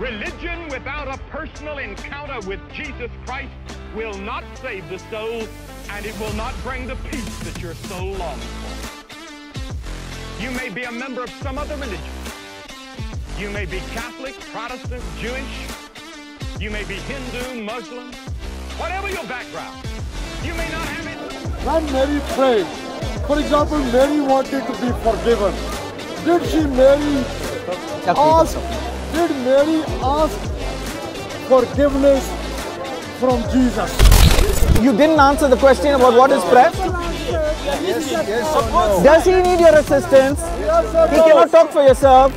Religion without a personal encounter with Jesus Christ will not save the soul and it will not bring the peace that your soul longs for. You may be a member of some other religion. You may be Catholic, Protestant, Jewish. You may be Hindu, Muslim, whatever your background. You may not have it. When Mary prayed, for example, Mary wanted to be forgiven. Did she Mary ask? Did Mary ask forgiveness from Jesus? You didn't answer the question about what is prayer. Yes, yes no? Does he need your assistance? Yes He no? cannot talk for yourself.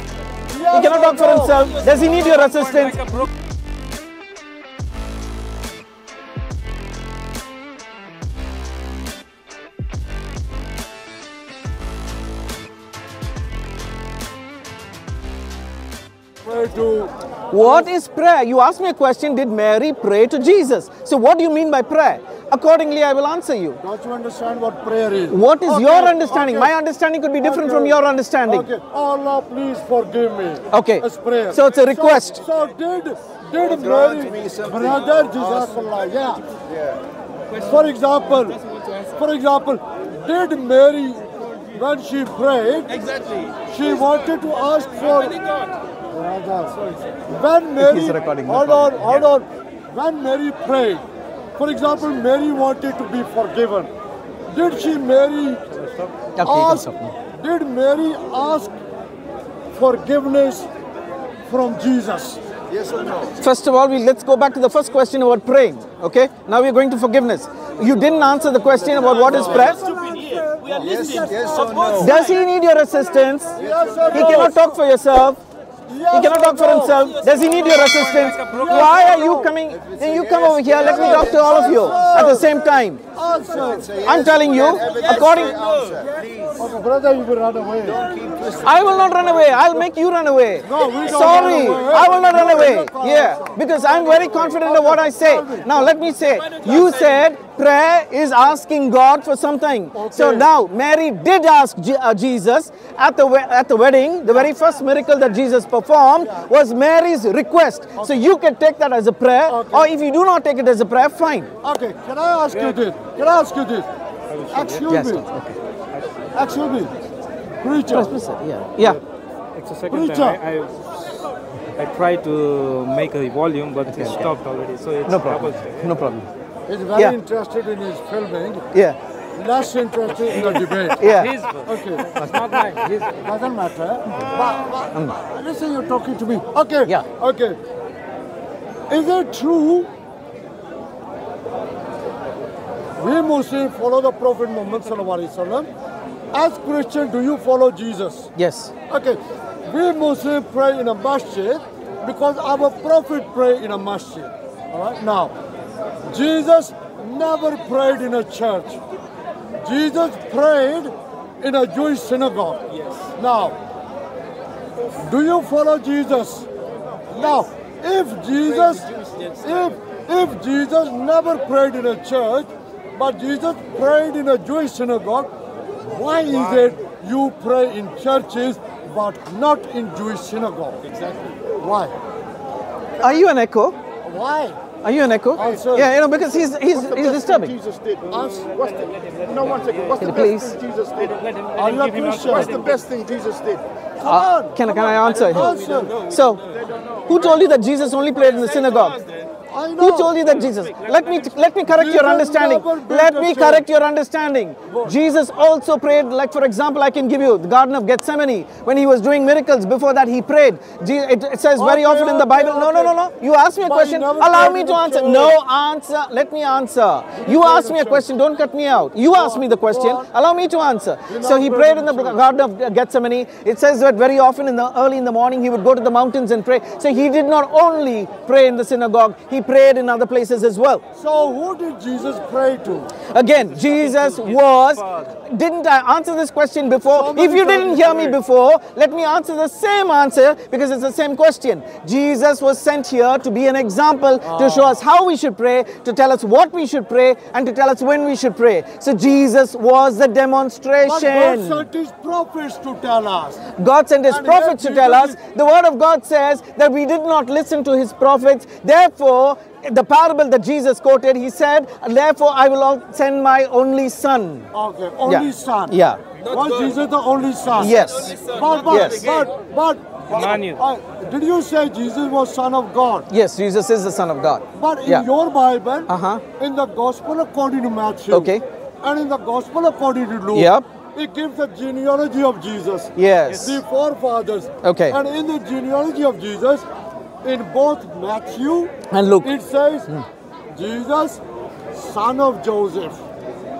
He cannot talk for himself. Does he need your assistance? To What is prayer? You asked me a question Did Mary pray to Jesus? So, what do you mean by prayer? Accordingly, I will answer you. Don't you understand what prayer is? What is Okay, your understanding? okay. My understanding could be different Okay. from your understanding. Okay. Allah, please forgive me. Okay. It's prayer. So it's a request. So, so did did Mary, brother Jazakallah, yeah. For example, for example, did Mary, when she prayed, Exactly. she wanted to ask for. Brother, When Mary, He's recording, hold on, hold on. When Mary prayed, for example, Mary wanted to be forgiven. Did she Mary Okay, you can ask? Did Mary ask forgiveness from Jesus? Yes or no? First of all, we, let's go back to the first question about praying. Okay? Now we're going to forgiveness. You didn't answer the question about what is prayer. We are Yes, listening. yes or no? Does he need your assistance? Yes or He cannot talk for yourself. He cannot talk for himself. Does he need your assistance? Why are you coming? Then you come over here. Let me talk to all of you at the same time. Answer. I'm telling you, according. Okay, brother, you will run away. I will not run away. I'll make you run away. No, we don't Sorry, run away. I will not run away. Yeah, because I'm very confident of what I say. Now let me say, you said prayer is asking God for something. So now Mary did ask Je- uh, Jesus at the at the wedding. The very first miracle that Jesus performed was Mary's request. So you can take that as a prayer, Okay. or if you do not take it as a prayer, fine. Okay, can I ask you this? Can I ask you this? Excuse Yes, me. Excuse me. Preacher. Yeah, yeah. It's a second Preacher. time. I, I, I tried to make a volume, but it stopped already. So it's No problem. double. No problem. He's very Yeah. interested in his filming, Yeah, less interested in the debate. yeah. His, Okay, it's not mine. His. doesn't matter. But, but listen, you're talking to me. Okay. Yeah. Okay. Is it true? We Muslims follow the Prophet Muhammad sallallahu alaihi wasallam. As Christian, do you follow Jesus? Yes. Okay, we Muslims pray in a masjid because our Prophet prayed in a masjid. All right, now, Jesus never prayed in a church. Jesus prayed in a Jewish synagogue. Yes. Now, do you follow Jesus? Now, if Jesus, if if Jesus never prayed in a church, but Jesus prayed in a Jewish synagogue, why is it you pray in churches but not in Jewish synagogue? Exactly. Why? Are you an echo? Why? Are you an echo? Oh, answer. Yeah, you know, because he's he's, he's disturbing. Jesus did. What's the, no, one second. What's the Please. best thing Jesus did? Are you a Christian? What's the best thing Jesus did? Come on. Uh, can, come can I answer him? Answer. So, who told you that Jesus only prayed in the synagogue? I know. Who told you that Jesus? Let me let me correct your understanding. Let me correct your understanding. Jesus also prayed. Like for example, I can give you the Garden of Gethsemane when he was doing miracles. Before that, he prayed. It, says very often in the Bible. No, no, no, no. You ask me a question. Allow me to answer. No answer. Let me answer. You ask me a question. Don't cut me out. You ask me the question. Allow me to answer. So he prayed in the. Garden of Gethsemane. It says that very often in the early in the morning he would go to the mountains and pray. So he did not only pray in the synagogue, he prayed in other places as well. So who did Jesus pray to? Again, Jesus was. Didn't I answer this question before? So If you didn't hear me before, let me answer the same answer because it's the same question. Jesus was sent here to be an example to show us how we should pray, to tell us what we should pray, and to tell us when we should pray. So Jesus was the But God sent his prophets to tell us. God sent his And prophets to tell us. The word of God says that we did not listen to his prophets. Therefore, the parable that Jesus quoted, he said, Therefore, I will send my only son. Okay, only Yeah. son. Yeah. Was Jesus the only son? Yes. But, but, Yes. but, but, uh, did you say Jesus was son of God? Yes, Jesus is the Son of God. But in Yeah. your Bible, Uh-huh. in the Gospel according to Matthew, Okay. and in the Gospel according to Luke, Yep. it gives the genealogy of Jesus, Yes. the forefathers. Okay. And in the genealogy of Jesus, in both Matthew And Luke. it says Hmm. Jesus, son of Joseph.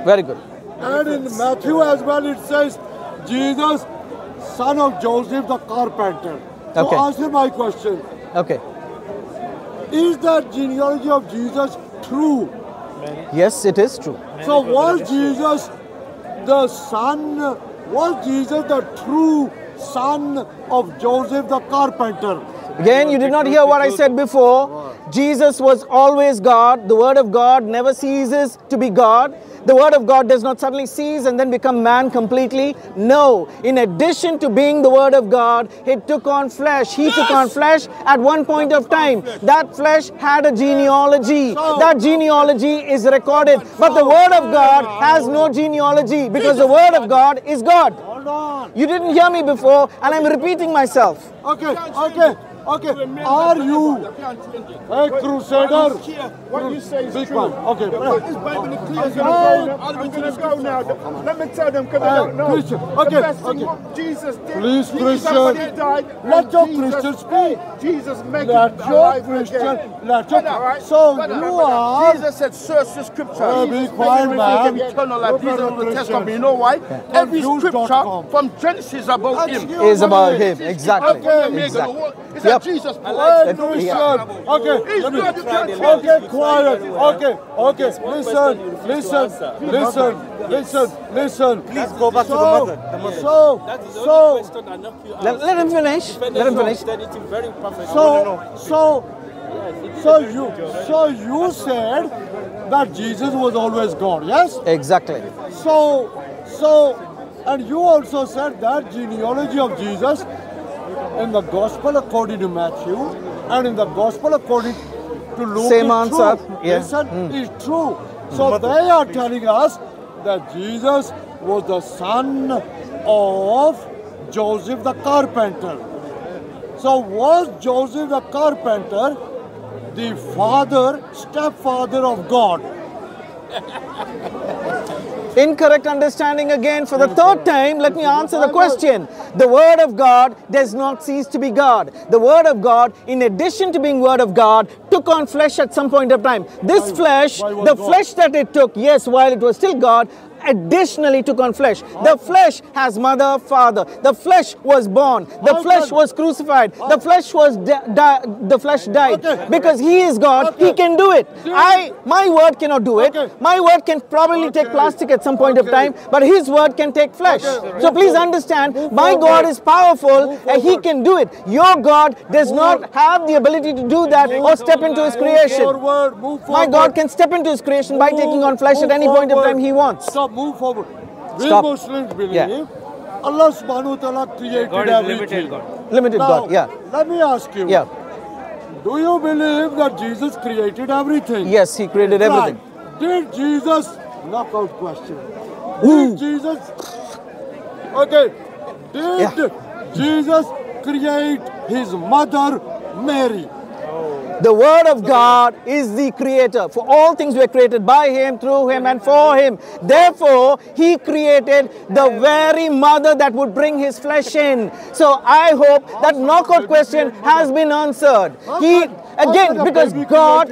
Very good. And in Matthew as well, it says Jesus, son of Joseph the carpenter. So Okay. answer my question. Okay. Is that genealogy of Jesus true? Yes, it is true. So was Jesus the son, was Jesus the true son of Joseph the carpenter? Again, you did not hear what I said before. Jesus was always God. The Word of God never ceases to be God. The Word of God does not suddenly cease and then become man completely. No. In addition to being the Word of God, He took on flesh. He took on flesh at one point of time. That flesh had a genealogy. That genealogy is recorded. But the Word of God has no genealogy because the Word of God is God. Hold on. You didn't hear me before, and I'm repeating myself. Okay, okay, okay. Are you a crusader? What you say is Big true. one. Okay. This Bible is clear. I'm going to go now. Oh, let me tell them because they don't know. Christian, okay, okay. Jesus did. Please, Christian, died, let your Christian speak. Jesus make Let it your Christian, again. let your, so you are, Jesus said, search the scripture. Hey, be quiet, man. eternal life. These are the testament. You know why? Every scripture from Genesis about him. Is about him. Exactly. Exactly. It's Yep. a Jesus Hey, boy. Christian. Okay, He's let me- good, you can't okay, quiet. Okay, okay. Listen, listen, listen, listen, listen. Please go back to the mother. So, so, Let, let him finish. Let him finish. so, so, so you, so you said that Jesus was always God, yes? Exactly. So, so, and you also said that genealogy of Jesus in the Gospel according to Matthew and in the Gospel according to Luke Same is answer, True. yeah. Listen, hmm. is true. So they are telling us that Jesus was the son of Joseph the carpenter. So was Joseph the carpenter the father, stepfather of God? Incorrect understanding again for the third time. Let me answer the question. The Word of God does not cease to be God. The Word of God, in addition to being Word of God, took on flesh at some point of time. This flesh, the flesh that it took, yes, while it was still God, additionally took on flesh. The flesh has mother, father. The flesh was born. The flesh was crucified. The flesh was the flesh died because He is God. He can do it. I, my word cannot do it. My word can probably take plastic at some point of time, but His word can take flesh. So please understand, my. God is powerful and He can do it. Your God does not have the ability to do that or step into His creation. My. God can step into His creation by taking on flesh at any point of time He wants. Move forward. We Stop. Muslims believe Yeah. Allah subhanahu wa ta'ala created God everything. limited God. Limited Now, God, yeah. Let me ask you. Yeah. Do you believe that Jesus created everything? Yes, He created everything. Right. Did Jesus knockout question? Did Jesus Okay. Did Jesus create his mother Mary? The Word of God is the creator. For all things were created by Him, through Him, and for Him. Therefore, He created the very mother that would bring His flesh in. So I hope that knockout question has been answered. He, can- how can again, because God?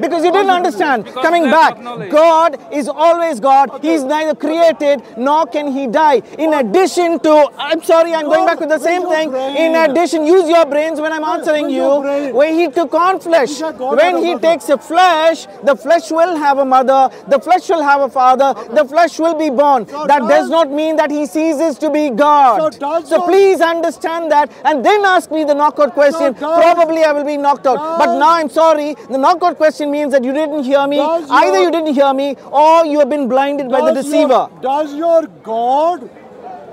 Because you didn't understand. Coming back. God is always God. He is neither created nor can he die. In addition to, I'm sorry, I'm going back with the same thing. In addition, use your brains when I'm answering you. When he took on flesh, He said God when he takes a flesh, the flesh will have a mother, the flesh will have a father, the flesh will be born. That does not mean that he ceases to be God. So does So your- please understand that and then ask me the knockout question. Probably I will be knocked out. But now I'm sorry, the knockout question means that you didn't hear me. Does Either your- you didn't hear me or you have been blinded by the Does deceiver. Your, does your God,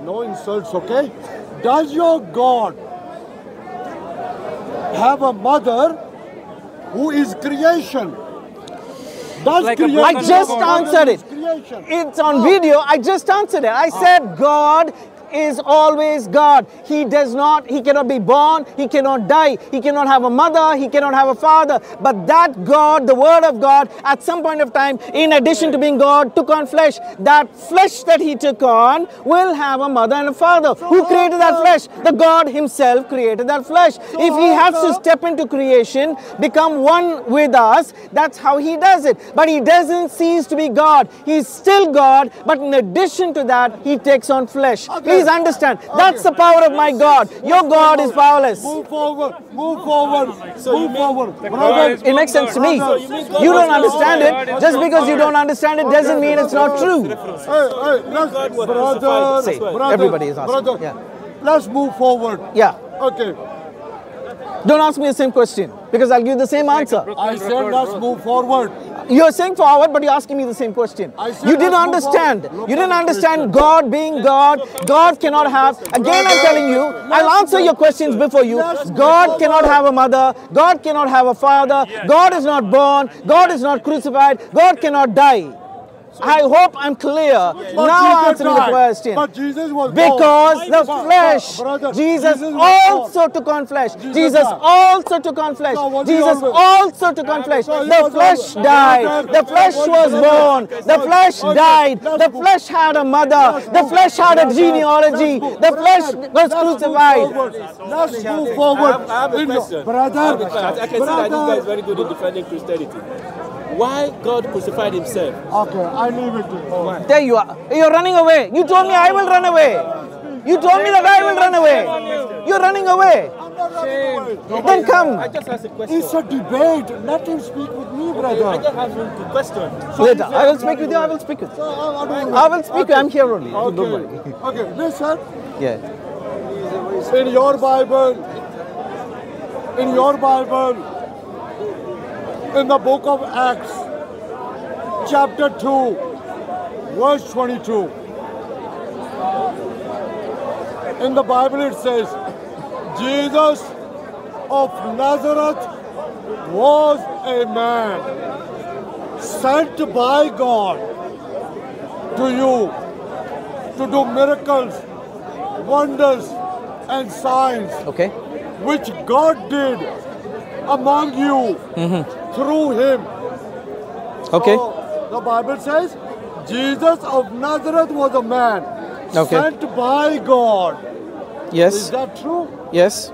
no insults, okay? Does your God have a mother who is creation? Does Like creation I just have a mother answered it. Creation? It's on video. I just answered it. I ah. said God is always God. He does not, he cannot be born, he cannot die, he cannot have a mother, he cannot have a father. But that God, the Word of God, at some point of time, in addition to being God, took on flesh. That flesh that he took on will have a mother and a father. Who created that flesh? The God himself created that flesh. If he has to step into creation, become one with us, that's how he does it. But he doesn't cease to be God. He's still God, but in addition to that, he takes on flesh. Please understand, that's the power of my God. Your God is powerless. Move forward, move forward, move forward. Brother, It makes sense to me. You don't understand it. Just because you don't understand it doesn't mean it's not true. Hey, hey, let's, brother, Say, everybody is asking, Brother, yeah. let's move forward. Yeah. Okay, Don't ask me the same question because I'll give you the same answer. I said let's move forward. You're saying forward, but you're asking me the same question. You didn't understand. You didn't understand. God being God. God cannot have. Again, I'm telling you, I'll answer your questions before you. God cannot have a mother. God cannot have a father. God is not born. God is not crucified. God cannot die. I hope I'm clear. But now Jesus answer me the question. But Jesus was Because born. the flesh, brother, Jesus Jesus was also took on flesh. Jesus Jesus died. also took on flesh. So Jesus also took on flesh. So The flesh died. The flesh was born. The flesh died. The flesh had a mother. The flesh had a genealogy. The flesh was crucified. Let's move forward. I have, I have a question. Brother, I, have a question. I can see that this guy is very good in defending Christianity. Why God crucified himself? Okay, I leave it to you. There you are. You're running away. You told me I will run away. You told me that I will run away. You're running away. I'm not running away. Then come. I just asked a question. It's a debate. Let him speak with me, I brother. I just have a question. Later. I will speak with you. I will speak with you. So, I- I don't- I will speak. I'm here only. Don't worry. Okay, okay. Listen. Yeah. In your Bible, in your Bible, in the book of Acts, chapter 2, verse 22. In the Bible it says, Jesus of Nazareth was a man sent by God to you to do miracles, wonders, and signs Okay. which God did among you mm-hmm. Through him. Okay. So, the Bible says Jesus of Nazareth was a man Okay. sent by God. Yes. Is that true? Yes.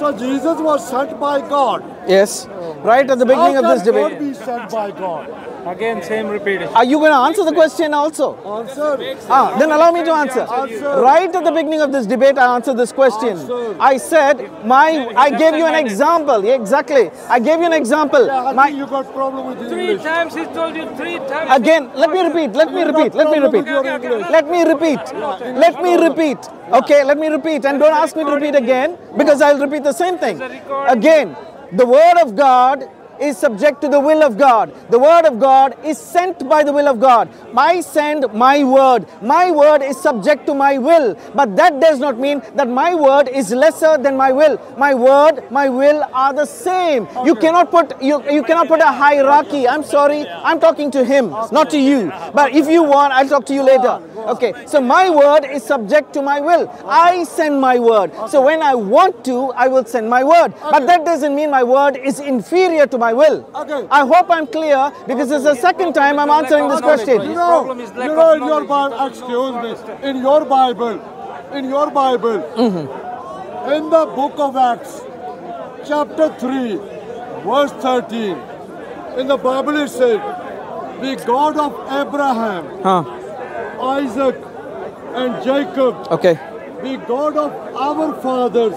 So Jesus was sent by God. Yes. Right at the beginning How of this can God debate. be sent by God? Again, same repetition. Are you going to answer the question also? Answer. Ah, then allow me to answer. Answer. Right at the beginning of this debate, I answered this question. Answer. I said, my, I gave you an example. Yeah, exactly. I gave you an example. My, you got problem with Three times he told you three times. again, let me repeat. Let me repeat. Let me repeat. with your English. Let me repeat. Let me repeat. Okay, let me repeat. And don't ask me to repeat again because I'll repeat the same thing. Again, the word of God is subject to the will of God. The word of God is sent by the will of God. I send my word. My word is subject to my will. But that does not mean that my word is lesser than my will. My word, my will are the same. You cannot put you, you cannot put a hierarchy. I'm sorry. I'm talking to him, not to you. But if you want, I'll talk to you later. Okay. So my word is subject to my will. I send my word. So when I want to, I will send my word. But that doesn't mean my word is inferior to my will. Okay. I hope I'm clear because it's the second time I'm answering this You question. know, problem is lack you know in your. Bible, excuse me, in your Bible, in your Bible, mm-hmm. in the book of Acts, chapter 3, verse 13, In the Bible it says, the God of Abraham, Huh. Isaac, and Jacob, Okay. the God of our fathers,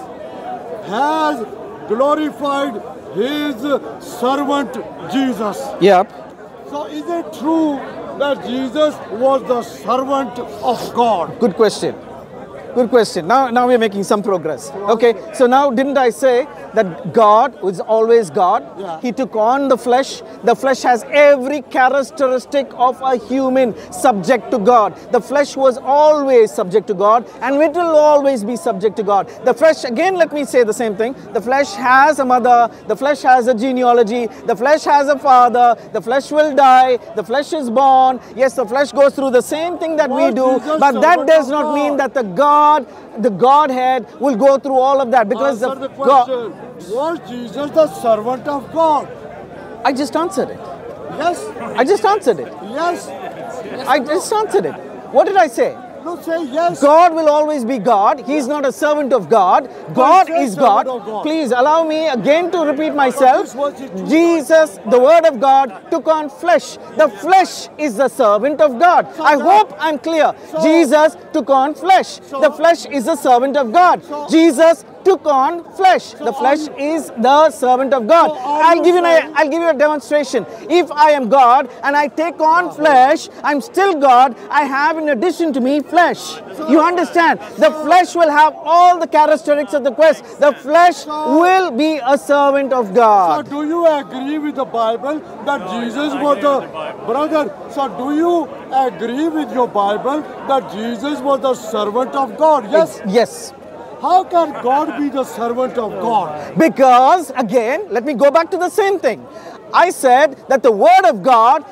has glorified his servant Jesus. Yep. So is it true that Jesus was the servant of God? Good question. Good question. Now, now we're making some progress. Okay. So now, didn't I say that God was always God? Yeah. He took on the flesh. The flesh has every characteristic of a human subject to God. The flesh was always subject to God, and it will always be subject to God. The flesh, again, let me say the same thing. The flesh has a mother. The flesh has a genealogy. The flesh has a father. The flesh will die. The flesh is born. Yes, the flesh goes through the same thing that we do, but that does not mean that the God, the Godhead, will go through all of that because Answer the the God. Was Jesus the servant of God? I just answered it. Yes. I just answered it. Yes. I just answered it. What did I say? No, say yes. God will always be God. He's not a servant of God. God is God. God. Please allow me again to repeat myself. Jesus, the Word of God, took on flesh. The flesh is the servant of God. I that- hope I'm clear. So- Jesus took on flesh. So- The flesh is the servant of God. So- Jesus took on flesh. The are flesh you- is the servant of God. So I'll give you an, saying- I'll give you a demonstration. If I am God and I take on flesh, I'm still God. I have in addition to me flesh. You understand? The flesh will have all the characteristics of the quest. The flesh will be a servant of God. So do you agree with the Bible that Jesus was the brother? So do you agree with your Bible that Jesus was the servant of God? Yes. Yes. How can God be the servant of God? Because, again, let me go back to the same thing. I said that the Word of God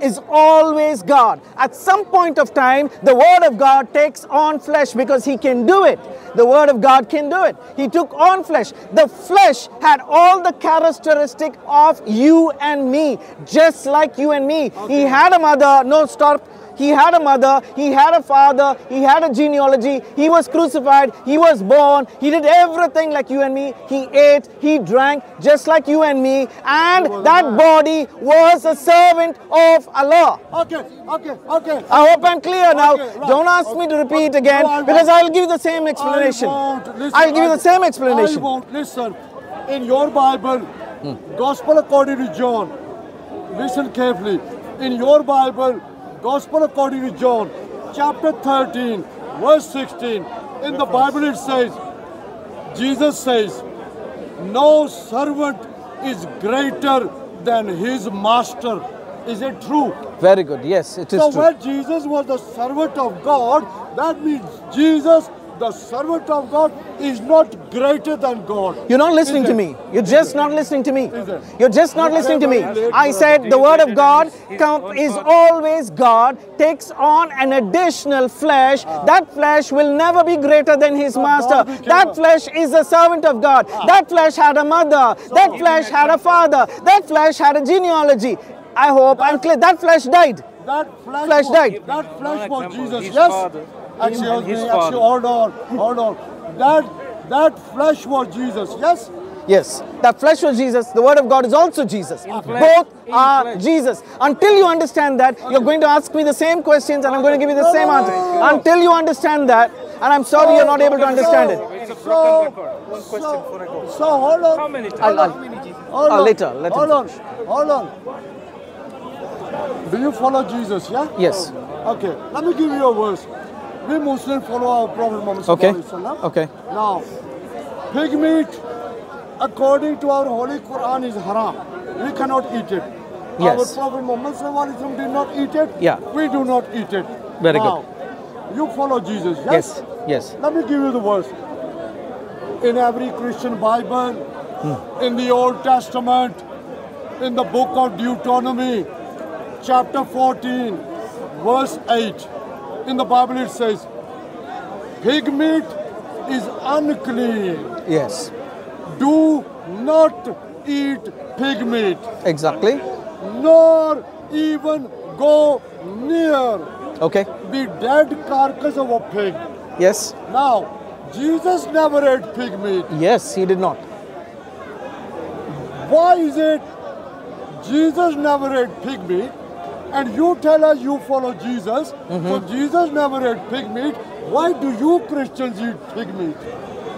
is always God. At some point of time, the Word of God takes on flesh because He can do it. The Word of God can do it. He took on flesh. The flesh had all the characteristic of you and me, just like you and me. He had a mother, no stop. He had a mother, he had a father, he had a genealogy, he was crucified, he was born, he did everything like you and me. He ate, he drank just like you and me, and that body was a servant of Allah. Okay, okay, okay. I hope I'm clear now. Okay, right. Don't ask me to repeat Okay. again No, because. I'll give you the same explanation. Listen, I'll give you the same explanation. I won't. Listen, in your Bible, hmm. Gospel according to John, listen carefully. In your Bible, Gospel according to John, chapter 13, verse 16, in the Bible it says, Jesus says, No servant is greater than his master. Is it true? Very good. Yes, it is So true. when Jesus was the servant of God, that means Jesus, the servant of God, is not greater than God. You're not listening to me. You're just not listening to me. You're just not listening to me. I said the word of God is always God, takes on an additional flesh. Ah. That flesh will never be greater than his ah, master. That flesh is a servant of God. Ah. That flesh had a mother. That flesh had a father. That flesh had a genealogy. I hope I'm clear. That flesh died. That flesh, Flesh was, died. That flesh was Jesus. his yes. Father. Actually, And his actually, father. hold on, hold on. That that flesh was Jesus. Yes. Yes, that flesh was Jesus. The word of God is also Jesus. flesh. Both are flesh. Jesus. Until you understand that, you're going to ask me the same questions and I'm going to give you the No, same no, no, answer. no, no. Until you understand that, and I'm sorry you're not able to understand it. It's a So, broken record. One question so, before I go. so hold on. How many times? I'll- I'll- How many Jesus? Hold Uh, on. later, let hold on. Hold on. Do you follow Jesus? Yeah. Yes. Okay. Let me give you a verse. We Muslims follow our Prophet Muhammad Okay. Sallallahu Alaihi Wasallam. Okay. Now, pig meat, according to our holy Quran, is haram. We cannot eat it. Yes. Our Prophet Muhammad Sallallahu Alaihi Wasallam did not eat it. Yeah. We do not eat it. Very now, You follow Jesus. Yes. Yes. Yes. Let me give you the verse. In every Christian Bible, Hmm. in the Old Testament, in the book of Deuteronomy, chapter 14, verse 8, in the Bible it says, Pig meat is unclean. Yes. Do not eat pig meat, Exactly. nor even go near Okay. the dead carcass of a pig. Yes. Now, Jesus never ate pig meat. Yes, he did not. Why is it Jesus never ate pig meat, and you tell us you follow Jesus. Mm-hmm. So Jesus never ate pig meat. Why do you Christians eat pig meat?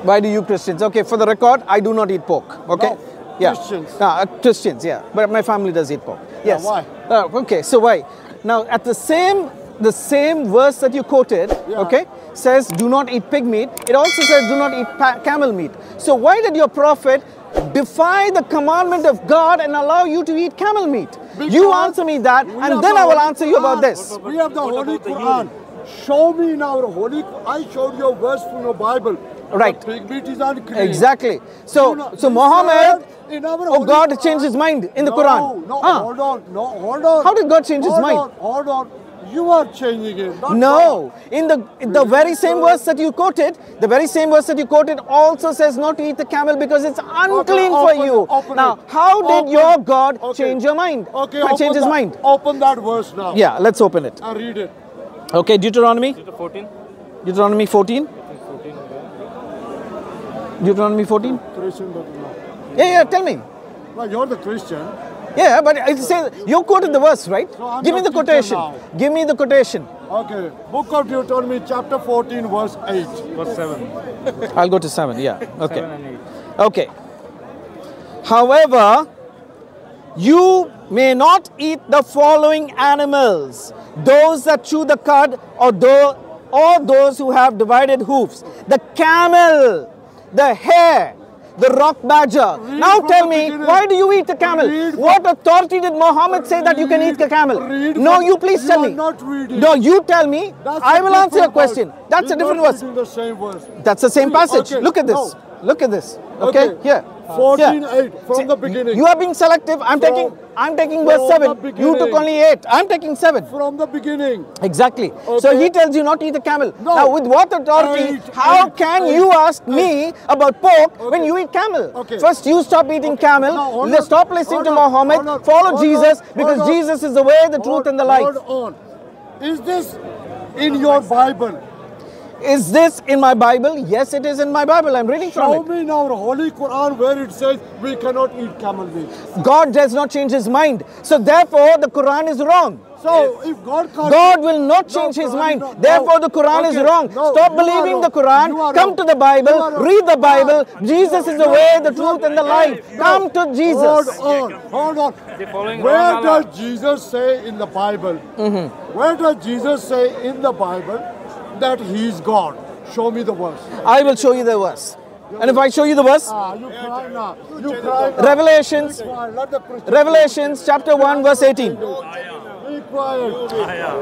Why do you Christians? Okay, for the record, I do not eat pork. Okay. No, yeah. Christians. Ah, uh, Christians, yeah. But my family does eat pork. Yes. why? Uh, okay, so why? Now, at the same the same verse that you quoted, Yeah. okay, says do not eat pig meat. It also says do not eat pa- camel meat. So why did your prophet defy the commandment of God and allow you to eat camel meat? You answer me that, and then the I will Holy answer you about this. We have the What Holy Quran. Show me in our Holy. I showed you a verse from your Bible. Right. that Pig is unclean. Exactly. You So, know, so he Muhammad, said in our oh God Quran- changed his mind in the no, Quran. No, Huh. hold on, no, hold on. How did God change his hold mind? On, hold on, you are changing it. No, God. in the in the very same verse that you quoted, the very same verse that you quoted also says not to eat the camel because it's unclean for open- you. open now, how did Open- your God okay. change your mind? Okay, Uh, open change his that- mind. Open that verse now. Yeah, let's open it. And read it. Okay, Deuteronomy, Deuteronomy 14? Deuteronomy 14, 14 Deuteronomy 14. Christian doesn't know. Yeah, yeah. Tell me. Well, you're the Christian. Yeah, but it says you quoted the verse, right? So Give me the quotation. now. Give me the quotation. Okay. Book of Deuteronomy, chapter 14, verse 8. verse 7. I'll go to seven. Yeah. Okay. 7 and 8. Okay. However, you may not eat the following animals those that chew the cud, or, tho- or those who have divided hoofs the camel, the hare, the rock badger. Read now tell me, beginning. why do you eat the camel? Read what authority did Muhammad say that you can eat the camel? No, you please you tell me. not. No, you tell me. That's I a will answer your question. That's a different verse. the same verse. That's the same passage. Okay, Look at this. no. Look at this. Okay, Okay. here. 14, Here. 8, from See, the beginning. You are being selective. I'm From- taking I'm taking verse 7. You took only 8. I'm taking 7. From the beginning. Exactly. So he tells you not to eat the camel. No. Now, with what authority? Eight, how eight, can eight, you ask me about pork when you eat camel? Okay. First, you stop eating camel. No, hold then on. stop listening to. Muhammad. On. Follow Jesus because. Jesus is the way, the truth, and the life. Hold on. Is this in your Bible? Is this in my Bible? Yes, it is in my Bible. I'm reading from Show me in our Holy Quran where it says we cannot eat camel meat. God does not change his mind. So therefore, the Quran is wrong. So if God can't God will not No, change his mind. is not- Therefore, no. the Quran is wrong. no, Stop you are believing the. Quran. Come wrong. to the Bible. Read the Bible. No. Jesus is the No. way, the No. truth, and the life. No. Come to Jesus. Hold on, hold on. Where does Jesus say in the Bible? Mm-hmm. Where does Jesus say in the Bible that He is God? Show me the verse. I will show you the verse. And if I show you the verse, Ah, you cry now. You cry now. Revelations, Be quiet. Let the Christian Revelations chapter 1, verse 18. Be quiet.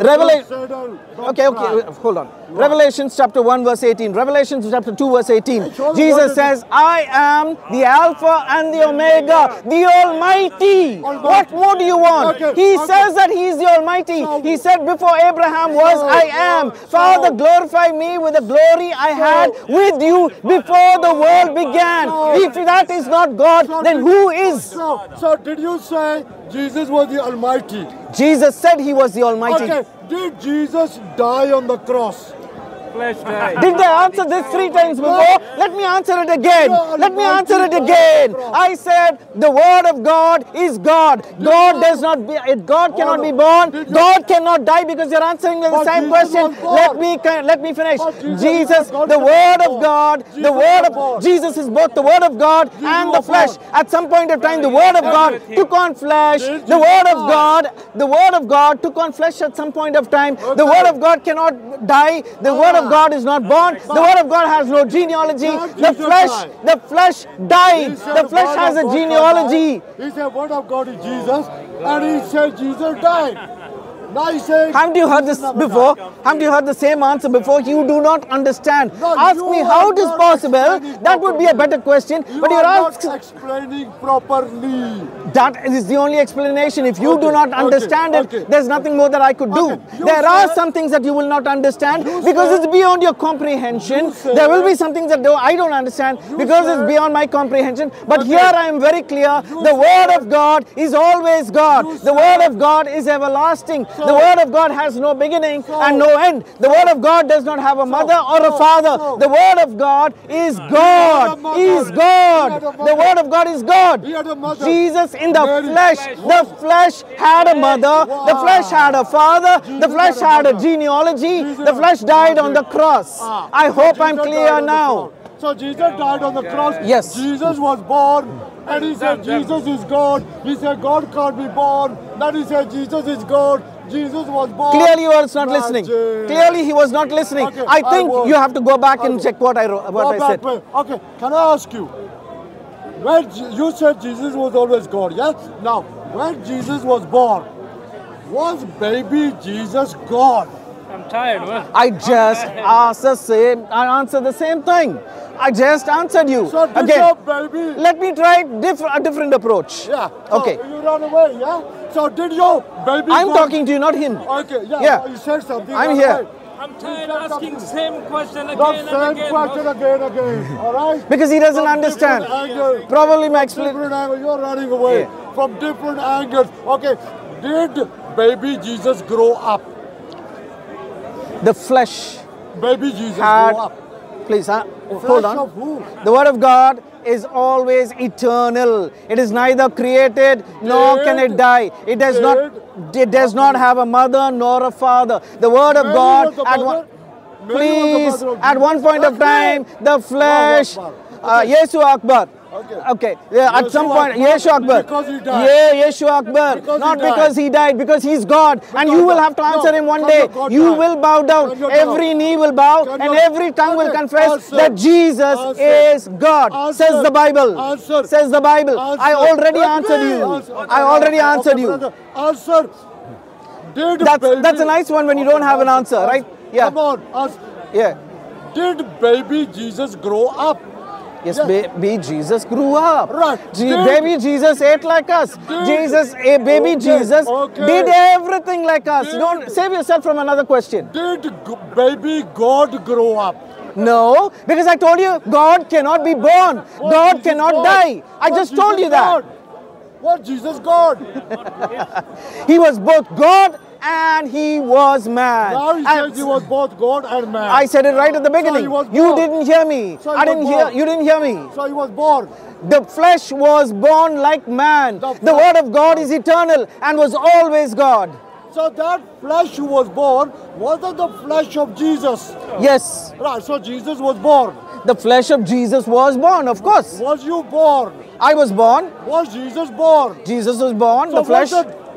Revela- Don't settle. Don't Okay, okay, hold on. Revelations chapter 1, verse 18. Revelations chapter 2, verse 18. Show me what Jesus says, I am the Alpha and the Omega, the Almighty. What more do you want? He says that He is the Almighty. He said, Before Abraham was, I am. Father, glorify me with the glory I had with you before the world began. If that is not God, then who is? So, so did you say Jesus was the Almighty? Jesus said He was the Almighty. Okay. Did Jesus die on the cross? Flesh died. Did I answer this three times before? Let me answer it again. Let me answer it again. I said the word of God is God. God does not be it- God cannot be born. God cannot die because you're answering the same question. Let me let me finish. Jesus Jesus, was God the word of. God, the word of. Jesus is both the word of God and the flesh. At some point of time, the word of God took on flesh. The word of? God, the word of God took on flesh at some point of time. The word of God cannot die. The word of Ah. God is not born. The word of God has no genealogy. The flesh, the flesh died. The flesh has a genealogy. He said, word of God is Jesus, and he said Jesus died. Now he said, Haven't you heard this before? Haven't you heard the same answer before? You do not understand. No, Ask me how it is possible. That would be a better question. You But you're are not explaining properly. That is the only explanation. If you do Okay, not okay, understand it, okay. there's nothing more that I could do. Okay, There are said- some things that you will not understand because said- it's beyond your comprehension. You there will be some things that I don't understand because said- it's beyond my comprehension. But Okay. here I am very clear. The word of God is always God. The word of God is everlasting. The Word of God has no beginning So- and no end. The Word of God does not have a mother or a father. The Word of God is God. Is God. The. Word of God is God. He had a mother. Jesus in the flesh. The flesh had a mother. The flesh had a father. The flesh had a had a mother. genealogy. The flesh died on the cross. Ah, I hope I'm clear died on the now. So Jesus died on the cross. Yes. Jesus was born. And he said Jesus is God. He said God can't be born. Then he said Jesus is God. Jesus was born. Clearly, he was not listening. Clearly, he was not listening. Okay, I I think will. you have to go back and check what I wrote, what Go I said. Okay, can I ask you? When you said Jesus was always God, yes? Now, when Jesus was born, was baby Jesus God? I'm tired, man. I just asked the same. I answered the same thing. I just answered you So did again. your baby? Let me try different, a different approach. Yeah. so Okay. You run away, yeah? So did you, baby? I'm God- talking to you, not him. Okay. Yeah. Yeah. You said something. I'm here. away. I'm tired asking same question The again and same again. question again, again. All right. Because he doesn't From understand. different angles. Probably my explanation. different angles. You're running away Yeah. from different angles. Okay. Did baby Jesus grow up? The flesh Baby Jesus had. Please, huh? Hold on. The Word of God is always eternal. It is neither created nor can it die. It does not. It does not have a mother nor a father. The Word of Mary God at one. Please, at one point of time, the flesh. Uh, Yesu Akbar. Okay. Okay. Yeah, at some point, Akbar Yeshu Akbar. because he died. Yeah, Yeshu Akbar. Because Not died. because he died, because he's God. and you will have to answer No, him one day. God You die? will bow down. Every knee will bow, and every tongue will confess answer. that Jesus Answer. is God. Answer. Says the Bible. Answer. Says the Bible. I already answered you. I already answered you. Answer. Did That's that's a nice one when you don't have an answer, right? Yeah. Come on. Ask. Yeah. Did baby Jesus grow up? Yes, Yes. baby Jesus grew up. Right. Je- Did- baby Jesus ate like us. Did- Jesus, a baby Okay, Jesus, okay. did everything like us. Did- Don't save yourself from another question. Did baby God grow up? No, because I told you God cannot be born. Was God cannot God? die. I Was just told Jesus you that. What Jesus God? He was both God and he was man. now he And says he was both God and man. I said it right at the beginning. was you didn't hear me. So he I didn't hear you didn't hear me. so he was born. The flesh was born like man. The The word of God is eternal and was always God. So that flesh who was born wasn't the flesh of Jesus. Yes, Right. So Jesus was born. the flesh of Jesus was born, of course. Was you born? I was born. Was Jesus born? Jesus was born. So the flesh.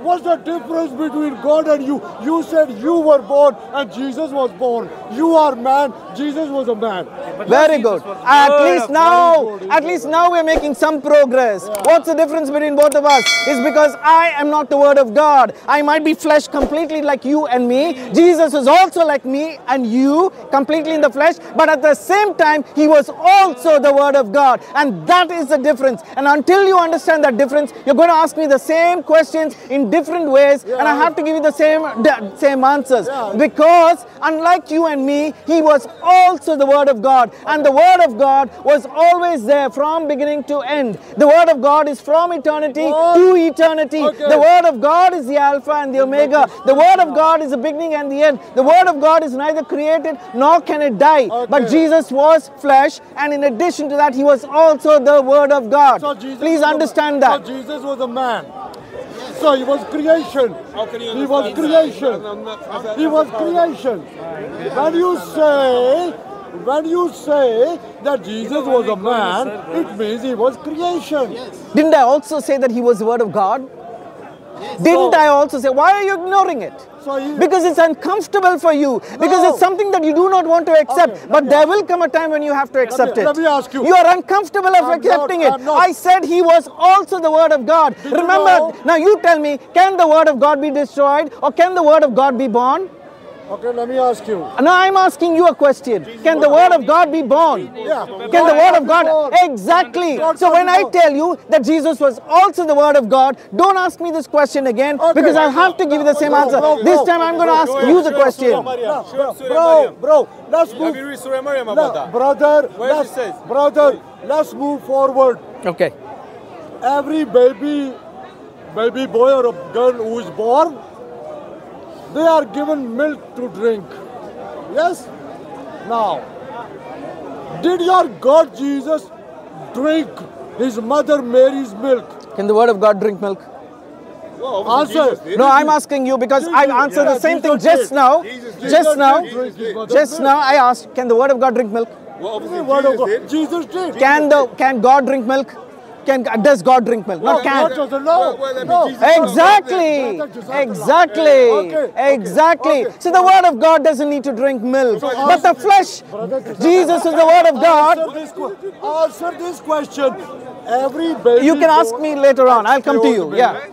What's the, difference between God and you? You said you were born and Jesus was born. You are man. Jesus was a man. Very good. At good, least now, good, at least now we're making some progress. What's the difference between both of us? Is because I am not the word of God. I might be flesh completely like you and me. Jesus is also like me and you, completely in the flesh, but at the same time, he was also the word of God. And that is the difference. And until you understand that difference, you're going to ask me the same questions in different ways, and I have to give you the same same answers. Yeah. Because unlike you and me, he was also the word of God. And the word of God was always there from beginning to end. The word of God is from eternity What? to eternity. Okay. The word of God is the Alpha and the Omega. The word of God is the beginning and the end. The word of God is neither created nor can it die. But Jesus was flesh, and in addition to that, he was also the word of God. So Jesus Please was a- understand that. So Jesus was a man. So he was creation. How can you He was creation. that? I'm not- He was creation. When you say, when you say that Jesus was a man, it means he was creation. Didn't I also say that he was the word of God? Didn't So- I also say, why are you ignoring it? So he, Because it's uncomfortable for you. Because No. it's something that you do not want to accept. Okay, but me there will come a time when you have to accept me- it. let me ask you. You are uncomfortable of I'm not- accepting it. Not. I said he was also the word of God. Did you Remember, know? now you tell me, can the word of God be destroyed or can the word of God be born? Okay, let me ask you. Now I'm asking you a question. Can the word of God be born? Yeah. Can the word of God exactly? So when I tell you that Jesus was also the word of God, don't ask me this question again Okay. because I have to give you the same answer. This time I'm going to ask you the show him Surah question. Maryam. Show him Surah Bro, bro, let's move. you read Surah Maryam No, brother, let's, brother, let's move forward. Okay. Every baby, baby boy or girl who is born, they are given milk to drink. Yes? Now, did your God Jesus drink his mother Mary's milk? Can the word of God drink milk? Answer. No, I'm asking you because I answered the same thing just now. Just now, just now I asked, can the word of God drink milk? Well, The obviously, word of Jesus God. did. Jesus did. Can the can God drink milk? Can does God drink milk? Not oh, God can. doesn't know. Well, well, I mean, No. Exactly, exactly, Okay, okay, exactly. okay. So the word of God doesn't need to drink milk, but the flesh, Jesus is the word of God. Answer this, answer this question. Every baby. You can ask me later on. I'll come to you. Yeah.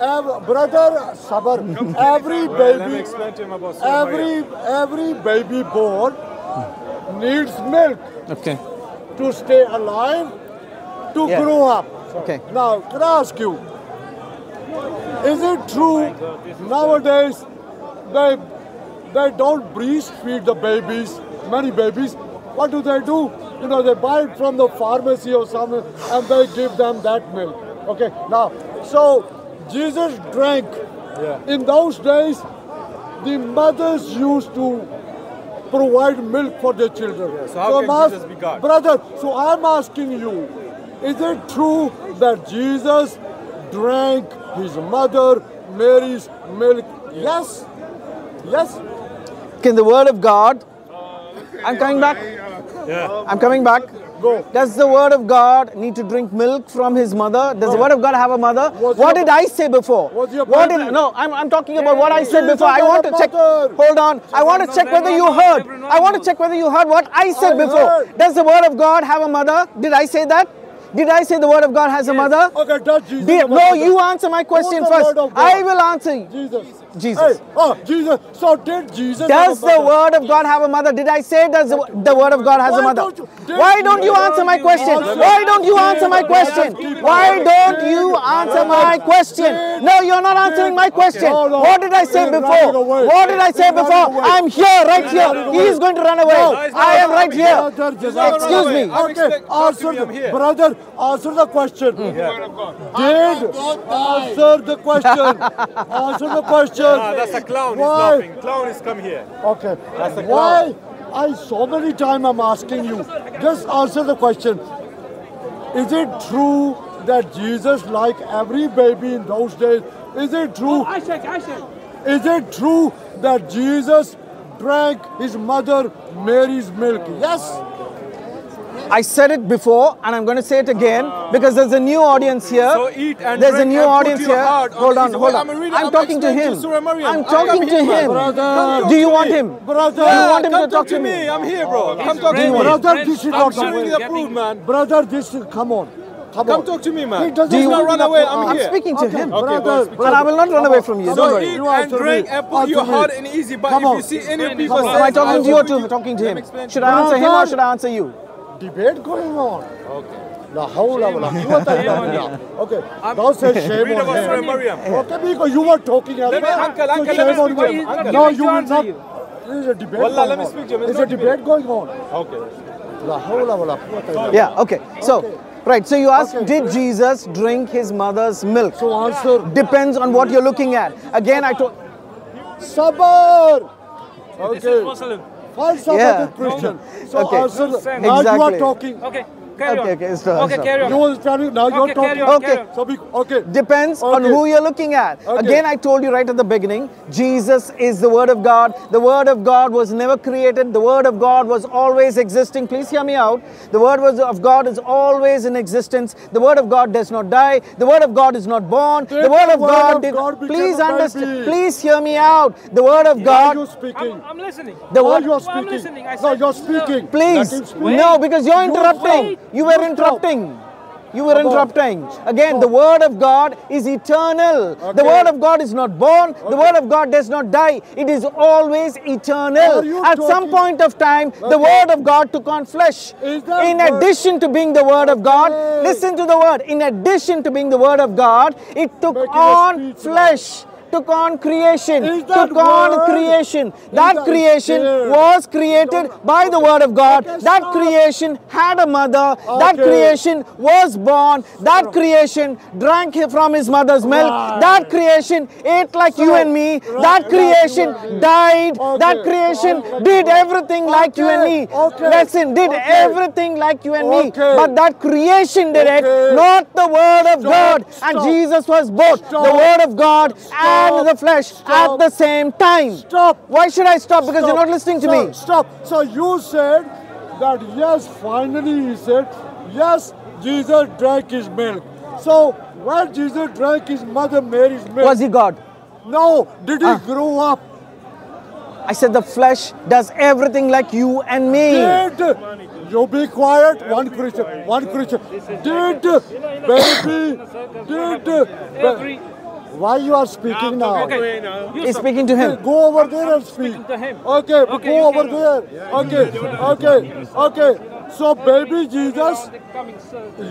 Ev- brother Sabar, every baby, explain to him about Surah Maryam. every every baby born needs milk Okay. to stay alive, to Yeah. grow up. Okay. Now, can I ask you, is it true nowadays they they don't breastfeed the babies, many babies? What do they do? You know, they buy it from the pharmacy or somewhere and they give them that milk. Okay, now, so Jesus drank. Yeah. In those days, the mothers used to provide milk for their children. so how I'm can ask- Jesus be God? Brother, so I'm asking you, is it true that Jesus drank his mother Mary's milk? Yes? Yes? Can the word of God? I'm coming back. Yeah. I'm coming back. Go. Does the word of God need to drink milk from his mother? Does the word of God have a mother? Was what your- did I say before? was your What did no? I'm, I'm talking about what I said before. I want to check. Hold on. I want to check whether you heard. I want to check whether you heard what I said I before. heard. Does the word of God have a mother? Did I say that? Did I say the word of God has a mother? Okay, Jesus Did- no, you answer my question first. word of God? I will answer you. Jesus. Jesus. Hey, oh, Jesus. So did Jesus Does have a the word of God have a mother? Did I say does the, the word of God has a mother? don't you- Why don't you you- answer my question? Why don't you answer my question? Why don't you answer my question? No, you're not answering my question. No, no. What did I say before? What did I say before? I'm here, right here. running. He is going to run away. I am right here. Excuse me. Okay, expect- talk to answer the, brother, answer the question. Did answer the question. answer the question. Ah, that's a clown. He's Why? laughing. Clown is come here. Okay. That's a Why? I so many time I'm asking you. Just answer the question. Is it true that Jesus, like every baby in those days, is it true? Is it true that Jesus drank his mother Mary's milk? Yes. I said it before and I'm going to say it again because there's a new audience here. So eat and there's a drink new and put audience here. on Hold on, hold on. I'm reading- I'm I'm talking to him. to I'm talking to him. Brother. Do you want him? Brother. Do you want him to talk to me. me? I'm here, bro. Come talk to Do you me. want- Brother, this is not the showing way. you the proof, man. Brother, this is come on. Come, Come talk to me, He man. doesn't Do you- want run away, I'm I'm here. speaking to him. Okay, brother, well, speak And I will not run away from you. come Don't So worry. eat You and answer drink and put your heart in easy. But Come if you see any people Come on. say, Am I talking to you or to talking to him? me explain to Should. I answer him or should I answer you? Debate going on. Okay. La hawla wala quwwata illa billah. Okay, don't say shame on about him. Okay, because you were talking as well. uncle, So shame on speak to you. him. Uncle, No, you will not. you. There is a debate Wallah, going let me on. speak to. It's There's a debate going on. Okay. La hawla wala quwwata illa billah. Yeah, okay. So, right, so you asked, Okay. did Jesus drink his mother's milk? So answer. Depends on what you're looking at. Again, I told. Sabar. Okay. False Yeah. Sabbath Christian. So Okay. answer. Now you Exactly. are talking. Okay, carry Okay, on. okay, stop, okay, stop. carry on. You was telling. Now you're Okay, carry talking. on, Okay. carry on. So be, okay. Depends on who you're looking at. Okay. Again, I told you right at the beginning, Jesus is the Word of God. The Word of God was never created. The Word of God was always existing. Please hear me out. The Word was- of God is always in existence. The Word of God does not die. The Word of God is not born. Did the Word of Word God of did. God please understand. Please hear me out. The Word of Now God. you're speaking. I'm, I'm listening. The Now word- you're I'm speaking. listening. I No, said- you're speaking. Please, speak. no, because you're You interrupting. You were interrupting. You were interrupting. Again, the word of God is eternal. The word of God is not born. The word of God does not die. It is always eternal. At some point of time, the word of God took on flesh. In addition to being the word of God, Okay. listen to the word. In addition to being the word of God, it took Making on flesh. Took on creation. Took on word- creation. That that creation was created by the word of God. Okay, That creation had a mother. That creation was born. That creation drank from his mother's milk. Right. That creation ate like you and me. right, That creation and died. That creation Okay. did everything like you and me. Okay. Okay. Listen, did Okay. everything like you and me. But that creation did it, not the word of Stop, God. And. Jesus was both the word of God Stop. And the flesh Stop. at the same time. Stop. Why should I stop? Because you're not listening to So- me. Stop. So you said that yes, finally he said, yes, Jesus drank his milk. So when Jesus drank his mother Mary's milk, Was he God? no, did he Ah. grow up? I said the flesh does everything like you and me. Did you be quiet? One Christian, one Christian. Did baby? Did Every. Why you are speaking now? Okay. You He's speaking to him. Go over there and speak. To him. Okay, Okay, go over can- there. Okay, okay, okay. So baby Jesus,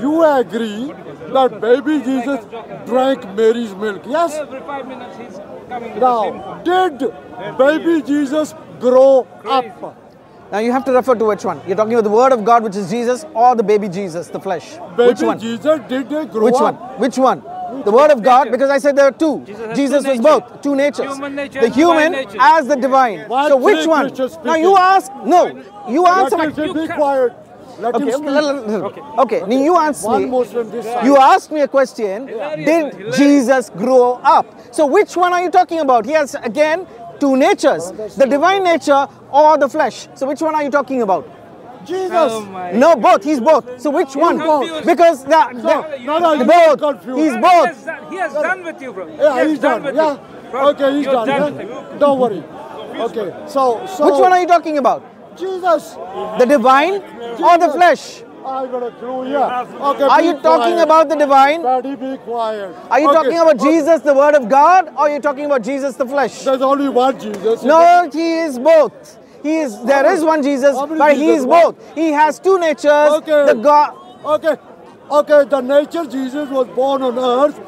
you agree that baby Jesus drank Mary's milk? Yes. Every five minutes he's coming with the same Now, did baby Jesus grow up? Now you have to refer to which one. You're talking about the word of God, which is Jesus, or the baby Jesus, the flesh. Baby which one? Jesus did they grow Which one? up? Which one? The word of God, because I said there are two. Jesus Jesus two was natures. both, two natures. Human nature the human nature. as the divine. Why so which one? Christians Now you ask. No, you answer Let my. him be quiet. Let Okay, him okay, okay. okay. Now you asked One me. Muslim this side. You asked me a question. Did Hilarious. Jesus grow up? So which one are you talking about? He has again two natures: the divine nature or the flesh. So which one are you talking about? Jesus. Oh. No, both. He's both. So which one? confused. Because the, No, the- no, no, you're both. confused. He's He both. has, he has done with you, bro. Yeah, he he's done. with Yeah. you. Bro, Okay, he's done. done yeah? Don't worry. Okay, so so Which one are you talking about? Jesus. The divine or the flesh? I got a clue. Yeah. Okay. Are you talking quiet. about the divine? Daddy, be quiet. Are you Okay, talking about. Jesus, the word of God, or are you talking about Jesus, the flesh? There's only one Jesus. No, he is both. He is. There is one Jesus, How many but he Jesus? is both. He has two natures. Okay. The God, Okay. Okay. The nature Jesus was born on earth.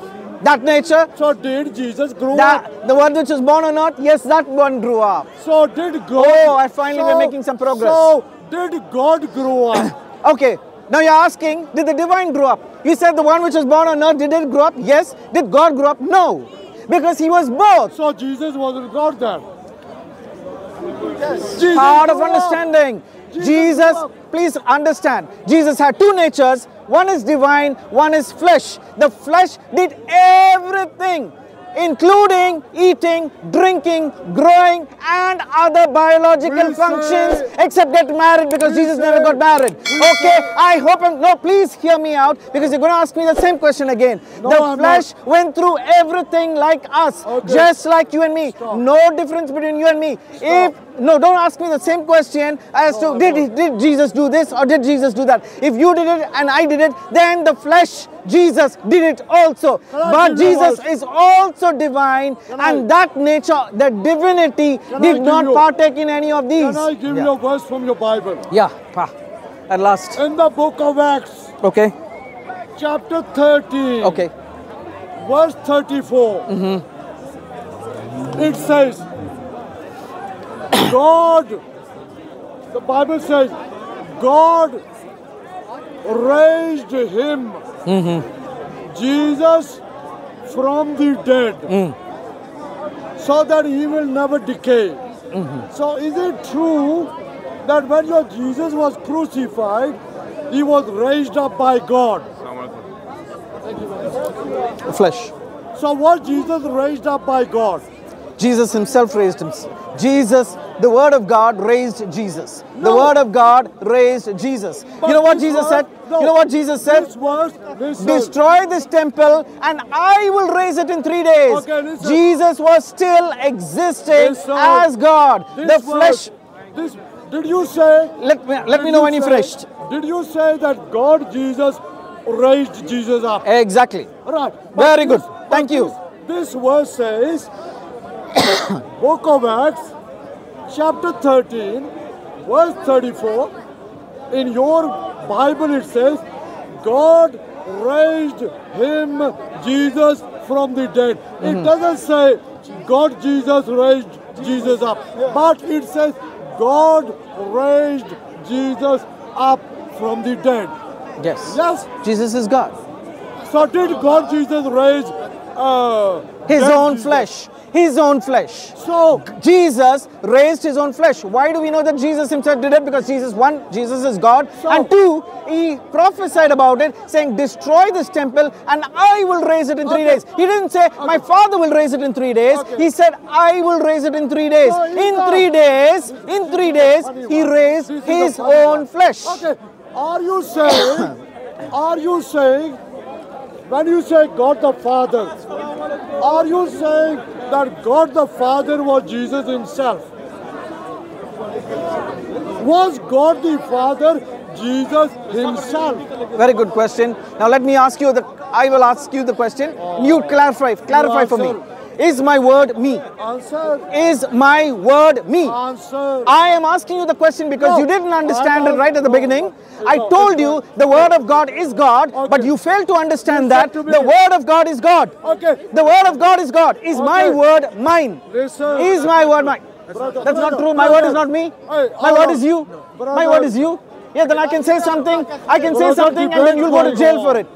that nature, So did Jesus grow up? the one which was born on earth. Yes, that one grew up. So did God? Oh, I finally we're making some progress. So did God grow up? Okay. Now you're asking, did the divine grow up? You said the one which was born on earth, did it grow up? Yes. Did God grow up? No. Because he was both. so Jesus wasn't God then. Jesus Part of understanding. Jesus Jesus, please understand. Jesus had two natures. One is divine, one is flesh. The flesh did everything, including eating, drinking, growing, and other biological Please functions, say- except get married because Please Jesus never got married. please Okay, say- I hope I'm. No, please hear me out because you're going to ask me the same question again. No, the I'm flesh went through everything like us, Okay. just like you and me. Stop. No difference between you and me. If no, don't ask me the same question as to did he- did Jesus do this or did Jesus do that? If you did it and I did it, then the flesh Jesus did it also. But Jesus is also divine, and that nature, the divinity, did not partake in any of these. Can I give yeah. you a verse from your Bible? yeah, pa. at last. In the book of Acts, Okay, chapter 13, okay. verse 34, mm-hmm. it says, God, the Bible says, God raised him, mm-hmm. Jesus, from the dead, mm. so that he will never decay. Mm-hmm. So, is it true that when your Jesus was crucified, he was raised up by God? Flesh. So, was Jesus raised up by God? Jesus himself raised him. Jesus, the word of God raised Jesus. The word of God raised Jesus. But you know what Jesus was- said? no, You know what Jesus said? This was this Destroy this temple and I will raise it in three days. Okay. Jesus was still existing as God. The flesh. This did you say? Let me let me know when you finished. Did you say that God Jesus raised Jesus up? Exactly. Right. Very this- good. Thank you. This, this verse says, Book of Acts, chapter 13, verse 34. In your Bible it says, God raised him, Jesus, from the dead. Mm-hmm. It doesn't say God Jesus raised Jesus up. But it says God raised Jesus up from the dead. Yes. Yes. Jesus is God. So did God Jesus raise uh, His dead own Jesus? flesh. His own flesh. So Jesus raised his own flesh. Why do we know that Jesus himself did it? Because Jesus, one, Jesus is God, and two, he prophesied about it, saying, Destroy this temple and I will raise it in three Okay. days. He didn't say, My father will raise it in three days. Okay. He said, I will raise it in three days. So In not- three days, in three days, he raised his own one. flesh. Okay. Are you saying? are you saying? When you say God the Father, are you saying that God the Father was Jesus Himself? Was God the Father Jesus Himself? Very good question. Now let me ask you the I will ask you the question. You clarify clarify for me. Is my word me? Answer. Is my word me? Answer. I am asking you the question because No, you didn't understand it right at the beginning. I told you the word of God is God, but you failed to understand You that to the word of God is God. Okay. The word of God is God. Is my word mine? Listen. Is my word mine? Brother, That's not true. My word is not me. My word is you. My word is you. Yeah, then I can say something. I can say something and then you'll go to jail for it.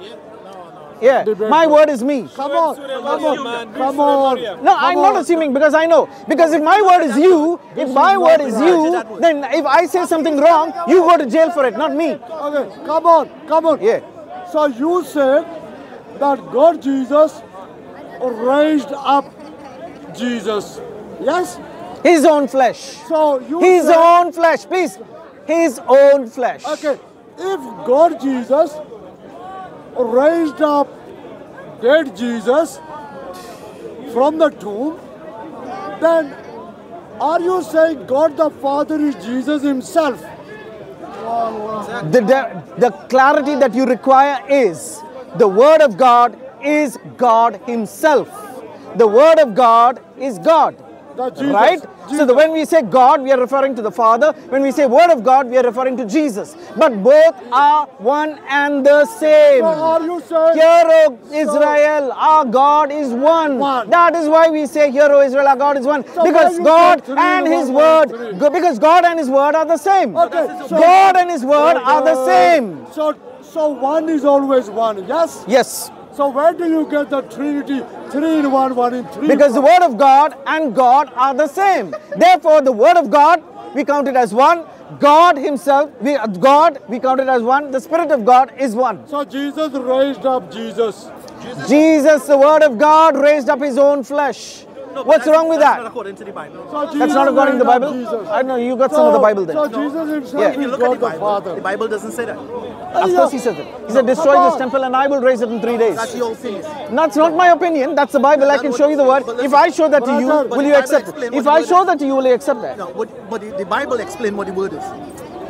Yeah, my word is me. Come on. Come on. Come on. No, I'm not assuming because I know. Because if my word is you, if my word is you, then if I say something wrong, you go to jail for it, not me. Okay, come on, come on. Yeah. So you said that God Jesus raised up Jesus. Yes? His own flesh. So you His said, own flesh, please. His own flesh. Okay, if God Jesus raised up dead Jesus from the tomb, then are you saying God the Father is Jesus himself? The, the, the clarity that you require is the Word of God is God Himself. The Word of God is God. That Jesus- right? So the, when we say God, we are referring to the Father. When we say Word of God, we are referring to Jesus. But both are one and the same. So are you saying Hear, O Israel, our God is one. One. That is why we say, Hear, O Israel, our God is one. why because God and His Word, three? because God and His Word are the same. Okay, so- God and His Word are the same. So, so one is always one, yes? Yes. So where do you get the Trinity? Three in one, one in three. Because the? Word of God and God are the same. Therefore, the Word of God, we count it as one. God Himself, we, God, we count it as one. The Spirit of God is one. So Jesus raised up Jesus. Jesus, the Word of God, raised up His own flesh. What's wrong with that? Not according to the Bible. So Jesus That's not according to the Bible. Jesus. I know you got some of the Bible then. So Jesus himself Yeah. If you is look God at the the Bible, Father. the Bible doesn't say that. Of course, He says it. He said, "Destroy this temple, and I will raise it in three days." That's your opinion. That's not my opinion. That's the Bible. I can show you the word. If I show that to you, will you accept it? If I show that to you, will you accept that? No, but, but the, the Bible explain what the word is.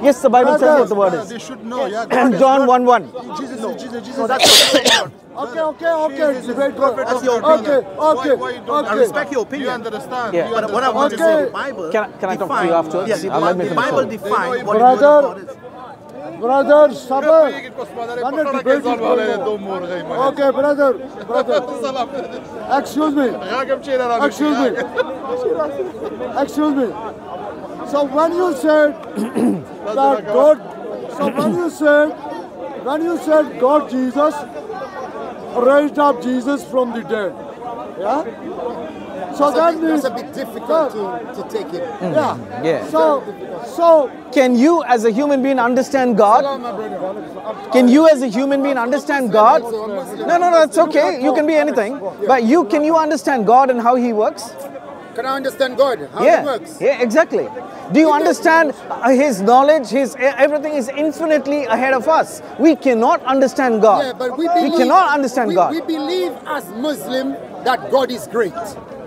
Yes, the Bible says what the word is. They should know, yeah. John 1 1. Jesus is Jesus, Jesus. No, that's your opinion. Okay, okay, okay. Jesus is Debate prophet. That's your opinion. okay, Why- why you don't- I respect your You understand? Yeah. You But what I want to say, Okay. the Bible. Can I- can I talk to define- you afterwards? Yeah, uh, the, I'll let me the Bible it. define what the word of God is. Brother, Sabah. One Brother, debate is going on. Okay, brother, brother. Excuse me. Excuse me. Excuse me. So when you said that God, so when you said, when you said God Jesus raised up Jesus from the dead, yeah. So that means That's a bit difficult to, to take in. yeah. Mm, yeah. So, so Can you, as a human being, understand God? Can you, as a human being, understand God? No, no, no, it's okay. You can be anything. But you, can you understand God and how He works? Can I understand God? How yeah. it works? Yeah, exactly. Do you understand His knowledge? His everything is infinitely ahead of us. We cannot understand God. Yeah, but we believe, cannot understand we, God. We believe as Muslim that God is great.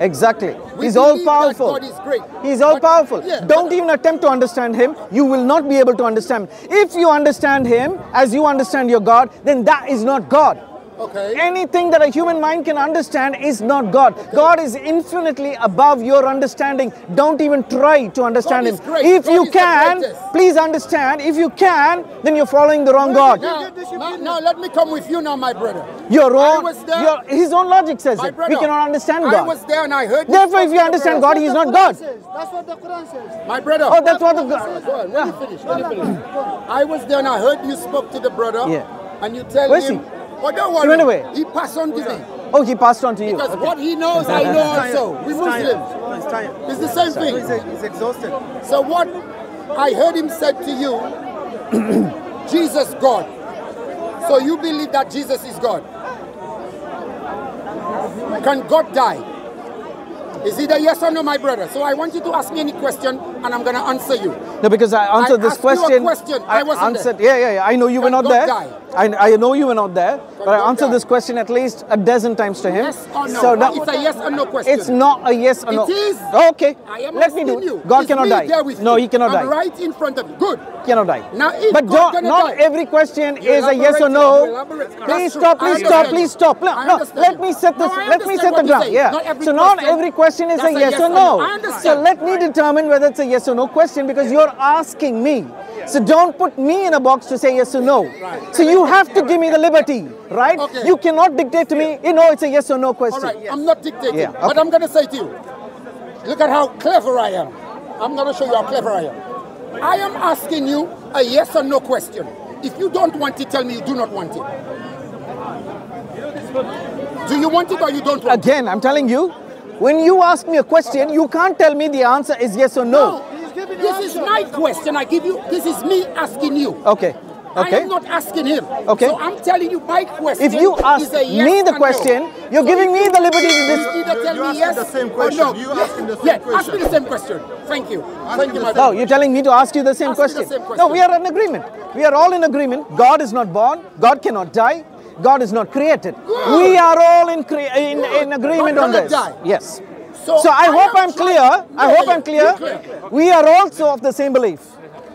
Exactly. We He's all powerful. God is great. He's all But- powerful. yeah, Don't even attempt to understand him. You will not be able to understand. If you understand him as you understand your God, then that is not God. Okay. Anything that a human mind can understand is not God. God is infinitely above your understanding. Don't even try to understand God Him. If God you can, please understand. If you can, then you're following the wrong God. Now, now, now let me come with you now, my brother. Your I own, was there. your, his own logic says My it. brother, We cannot understand I God. was there and I heard. Therefore, if you understand. God, He is not God. That's what the Quran says. My brother. Oh, that's what the Go on, let me finish. Let me finish. I was there and I heard you spoke to the brother. Yeah. And you tell Where's him. he? Oh, don't worry. He went away. He passed on to me. Oh, he passed on to you. Because Okay. what he knows, I know also. We He's. Muslims. He's tired. It's the same He's, thing. he's exhausted. So what I heard him said to you, Jesus God. So you believe that Jesus is God. Can God die? Is it a yes or no, my brother? So I want you to ask me any question and I'm going to answer you. No, because I answered I this asked you a question. question. I wasn't answered. Yeah, yeah, yeah. I know you were not there. I, I know you were not there, but God I answered die? this question at least a dozen times to him. Yes or no? So now, it's a yes or no question. it's not a yes or no. It is. Okay. I am Let me do. you. God Is cannot die. there No, he cannot I'm die. right in front of you. Good. Cannot die. Now, but God not die- every question You is a yes or no. Please stop. Please stop. Please stop. No, I Let me set this. Let me set the ground. Yeah. So not every question is a yes or no. So let me determine whether it's a yes or no question because you're asking me. So don't put me in a box to say yes or no. So you have to give me the liberty, right? Okay. You cannot dictate to me. You know, it's a yes or no All question. right, I'm not dictating, Yeah, but. I'm going to say to you, look at how clever I am. I'm going to show you how clever I am. I am asking you a yes or no question. If you don't want it, tell me you do not want it. Do you want it or you don't want it Again, I'm telling you, when you ask me a question, you can't tell me the answer is yes or it? no. This is my question. I give you. This is me asking you. Okay. Okay. I am not asking him. Okay. So I'm telling you my question. If you ask yes me the or no. question, you're So giving me the liberty to you dis- either tell You me ask yes the same question. no. You ask him the same yeah, ask question. me the same question. Thank you. Thank you, my No, you're telling me to ask you the same, Ask me the question. No, we are in agreement. We are all in agreement. God is not born. God cannot die. God is not created. Good. We are all in cre- in, in agreement God on this. die. Yes. So, So I, I hope I'm clear. trying- I hope yeah, I'm clear. clear. We are also of the same belief.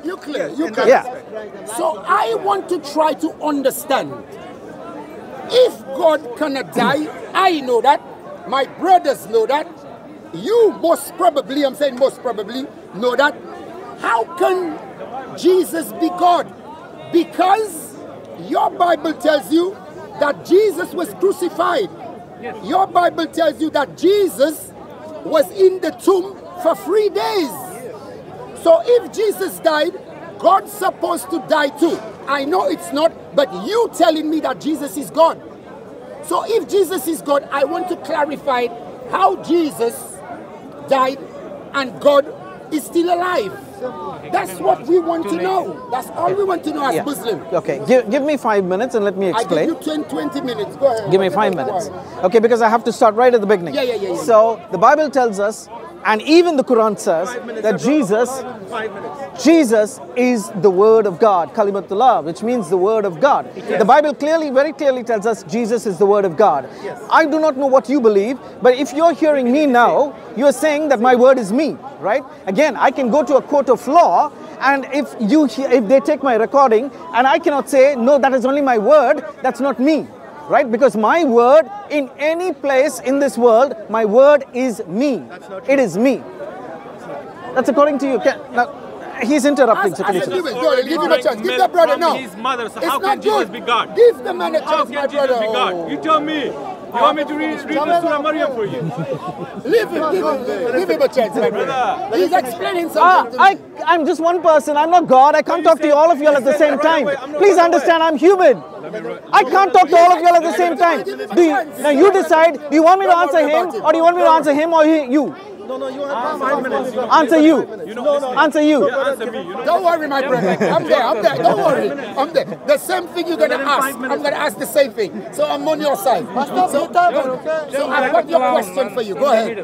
You clear. You clear. Yeah. So I want to try to understand. If God cannot die, I know that. My brothers know that. You most probably, I'm saying most probably, know that. How can Jesus be God? Because your Bible tells you that Jesus was crucified. Your Bible tells you that Jesus was in the tomb for three days. So if Jesus died, God's supposed to die too. I know it's not, but you telling me that Jesus is God. So if Jesus is God, I want to clarify how Jesus died and God is still alive. That's what we want to know. That's all we want to know as Yeah. Muslims. Okay. Give, give me five minutes and let me explain. I give you 10, 20 minutes. Go ahead. Give me five minutes. Okay, because I have to start right at the beginning. Yeah, yeah, yeah, yeah. So the Bible tells us, and even the Quran says, that Jesus, Jesus is the Word of God, Kalimatullah, which means the Word of God. The Bible clearly, very clearly tells us Jesus is the Word of God. I do not know what you believe, but if you're hearing me now, you're saying that my word is me, right? Again, I can go to a court of law and if you if they take my recording and I cannot say no that is only my word that's not me right because my word in any place in this world my word is me it is me that's according to you Can, now, he's interrupting As- so as can you a go ahead, give him a chance. Give the brother From now. his mother, so It's how not can Jesus good. be God? Give the man a How chance, can my Jesus brother. be God? You tell me. You want me to read, read the Surah Maryam for you? Leave him, give him, give him a chance, my brother. He's explaining Ah, something to I, I'm just one person. I'm not God. I can't talk to you all of you all at the same time. Please understand, I'm human. I can't talk to all of you all at the same time. Do you, now you decide. Do you want me to answer him, or do you want me to answer him or he, you? No, no, you have five minutes. Answer you. Answer you. Answer me. You know, Don't worry, my brother. I'm there. I'm there. Don't worry. I'm there. The same thing you're gonna ask. I'm gonna ask the same thing. So I'm on your side. So, so I've got your question for you. Go ahead.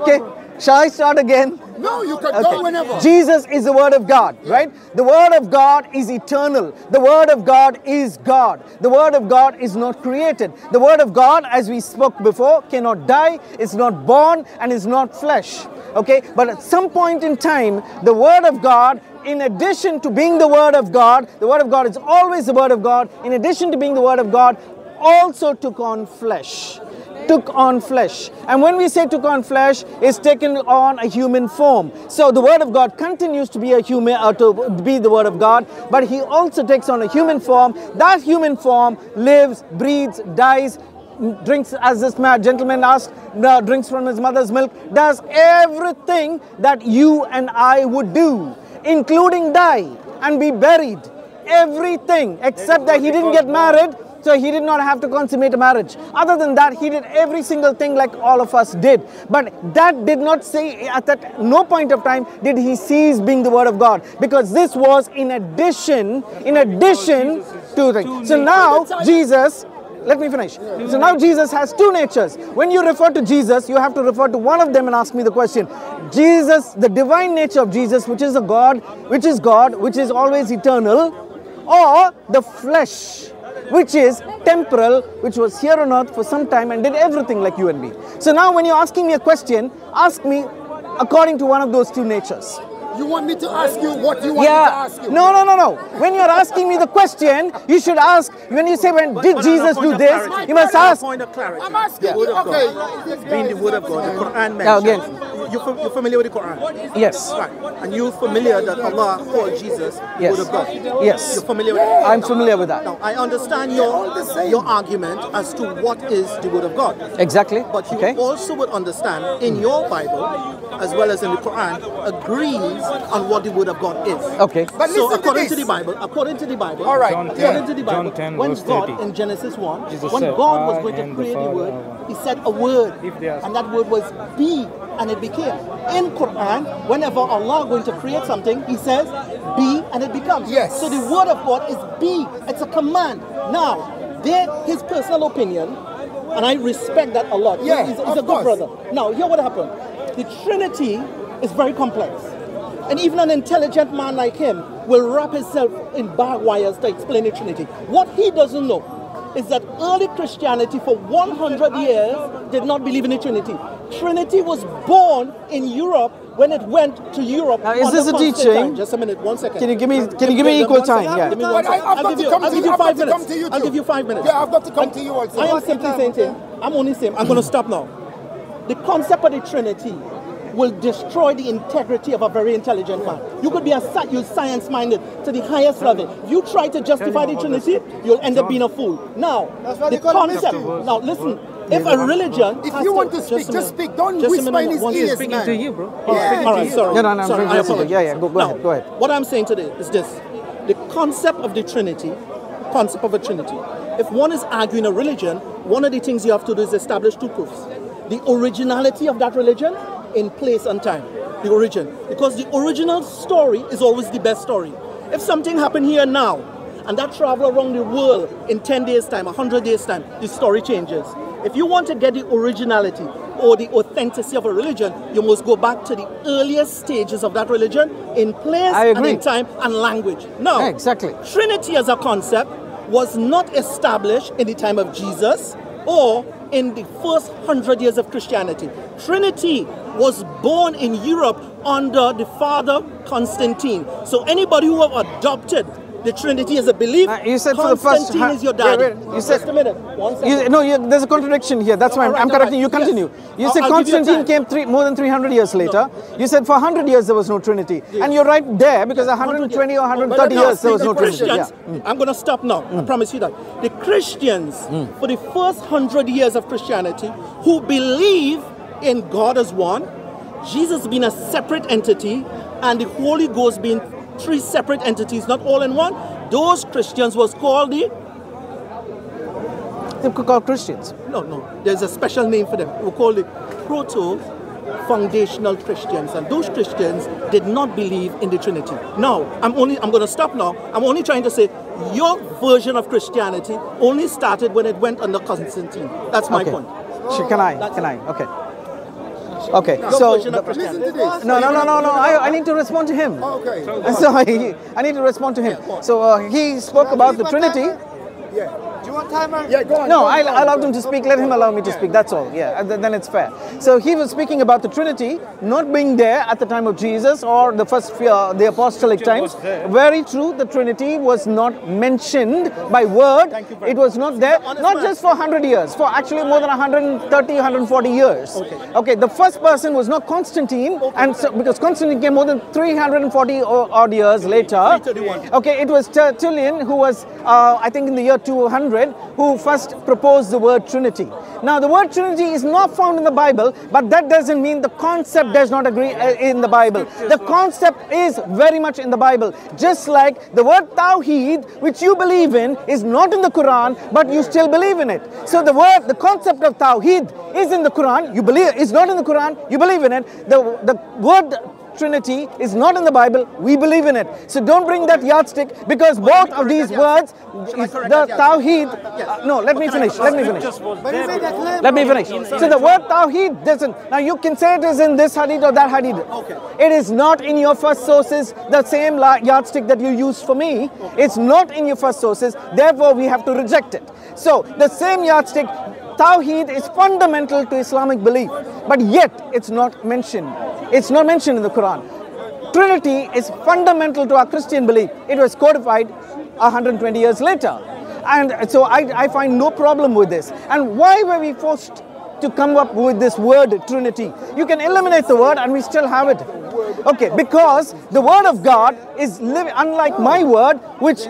Okay. Shall I start again? No, you can go whenever. Jesus is the Word of God, right? The Word of God is eternal. The Word of God is God. The Word of God is not created. The Word of God, as we spoke before, cannot die, is not born, and is not flesh. Okay? But at some point in time, the Word of God, in addition to being the Word of God, the Word of God is always the Word of God. In addition to being the Word of God, also took on flesh. Took on flesh. And when we say took on flesh, it's taken on a human form. So the word of God continues to be a human uh, to be the word of God, but he also takes on a human form. That human form lives, breathes, dies, drinks as this man gentleman asked no, drinks from his mother's milk does everything that you and i would do including die and be buried everything except that he didn't get married so he did not have to consummate a marriage other than that he did every single thing like all of us did but that did not say at that no point of time did he cease being the word of god because this was in addition in addition to the so now jesus let me finish. So now Jesus has two natures. When you refer to Jesus, you have to refer to one of them and ask me the question. Jesus, the divine nature of Jesus, which is a God, which is God, which is always eternal, or the flesh, which is temporal, which was here on earth for some time and did everything like you and me. So now when you're asking me a question, ask me according to one of those two natures. You want me to ask you what you want me to ask you? No, no, no, no. When you're asking me the question, you should ask. When you say, "When did but Jesus do this?" clarity. You must ask. point of clarity. I'm asking The word you, of okay. God. Being the word of God, the Quran Now again. You, fam- you're familiar with the Quran? Yes. Right. And you're familiar that Allah called Jesus the Yes. word of God? Yes. You're familiar with that? I'm familiar with that. Now, I understand your, your argument as to what is the word of God. Exactly. But you Okay. also would understand in your Bible, as well as in the Quran, agrees on what the word of God is. Okay. But so listen to according to, the Bible, according to the Bible, All right. John according 10, to the Bible, 10 when God 30. in Genesis 1, Jesus when said, God was going to and the create the Father word, are. He said a word, If they are- and that word was be, and it became. In Quran, whenever Allah going to create something, He says be, and it becomes. Yes. So the word of God is be. It's a command. Now, there, his personal opinion, and I respect that a lot. Yeah, he's, he's of a good course. brother. Now, here what happened. The Trinity is very complex. And even an intelligent man like him will wrap himself in barbed wires to explain the Trinity. What he doesn't know is that early Christianity for 100 years did not believe in the Trinity. Trinity was born in Europe when it went to Europe. Now, is this a Constantine. teaching? Just a minute, one second. Can you give me- can you give me Give equal time? Yeah. Give me No, one but I- second. I've I'll got give to you, come I'll to give you. you I've got five to minutes. come to you I'll too. give you five minutes. Yeah, I've got to come to you also. I am simply saying, I'm only saying, I'm going to stop now. The concept of the Trinity will destroy the integrity of a very intelligent man. You could be a you science minded to the highest level. If you try to justify the Trinity, you'll end up being a fool. Now, the they call it concept. Now, listen. If a religion, If has you want to just speak, a just speak. Don't Just a whisper in minute, his one ears, Speaking man. to you, bro. all right, all right, sorry. No, no, no, I'm sorry, very I sensitive. apologize. Yeah, yeah, go- go Now, ahead, go ahead. What I'm saying today is this: the concept of the Trinity, concept of a Trinity. If one is arguing a religion, one of the things you have to do is establish two proofs: the originality of that religion in place and time, the origin, because the original story is always the best story. If something happened here now, and that travel around the world in 10 days' time, 100 days' time, the story changes. If you want to get the originality or the authenticity of a religion, you must go back to the earliest stages of that religion in place and in time and language. Now, Yeah, exactly. Trinity as a concept was not established in the time of Jesus or in the first hundred years of Christianity. Trinity was born in Europe under the father Constantine. So anybody who have adopted the Trinity is a belief, Uh, you said for the first Constantine is your wait, daddy. wait, you said- Just a minute. One second. You, no, you, there's a contradiction here. That's why I'm, right, I'm all correcting right. you. Continue. Yes. You said I'll give you Constantine came three, more than 300 years later. You said for 100 years there was no Trinity. And you're right there because 120 or 130 But years there was the no Trinity. Yeah. Christians, I'm going to stop now. Mm. I promise you that. The Christians, mm. for the first hundred years of Christianity, who believe in God as one, Jesus being a separate entity, and the Holy Ghost being three separate entities, not all in one, those Christians was called the They could call Christians. no, no. There's a special name for them. We call it proto foundational Christians. And those Christians did not believe in the Trinity. Now, I'm only I'm gonna stop now. I'm only trying to say your version of Christianity only started when it went under Constantine. That's my okay. point. Sh- Can I? That's Can it. I? Okay. Okay. Your So version of Listen Christianity. to this. no, no, no, no, no. I, I need to respond to him. Okay. So I, I need to respond to him. So uh, he spoke about the Trinity. Yeah. You want timer? Yeah, go on. No, go on, I, go on, I allowed him to speak. Let him allow me to speak. That's all. Yeah, then it's fair. So he was speaking about the Trinity not being there at the time of Jesus or the first uh, the apostolic times. Very true. The Trinity was not mentioned by word. It was not there. Not just for 100 years. For actually more than 130, 140 years. Okay. Okay. The first person was not Constantine, and so, because Constantine came more than 340 o- odd years later. 331. Okay, it was Tertullian who was, uh, I think, in the year 200, who first proposed the word Trinity. Now, the word Trinity is not found in the Bible, but that doesn't mean the concept does not agree uh, in the Bible. The concept is very much in the Bible. Just like the word Tawheed, which you believe in, is not in the Quran, but you still believe in it. So the word, the concept of Tawheed is in the Quran. You believe it's not in the Quran. You believe in it. The the word Trinity is not in the Bible. We believe in it. So don't bring that yardstick because both of these words, is the Tawheed. uh, no, let me finish. Let me finish. But is it a claim? Let me finish. So the word Tawheed doesn't. Now you can say it is in this hadith or that hadith. Okay. It is not in your first sources, the same yardstick that you used for me. It's not in your first sources. Therefore, we have to reject it. So the same yardstick, Tawheed is fundamental to Islamic belief, but yet it's not mentioned. It's not mentioned in the Quran. Trinity is fundamental to our Christian belief. It was codified 120 years later. And so I, I find no problem with this. And why were we forced to come up with this word Trinity? You can eliminate the word and we still have it. Okay, because the word of God is unlike my word, which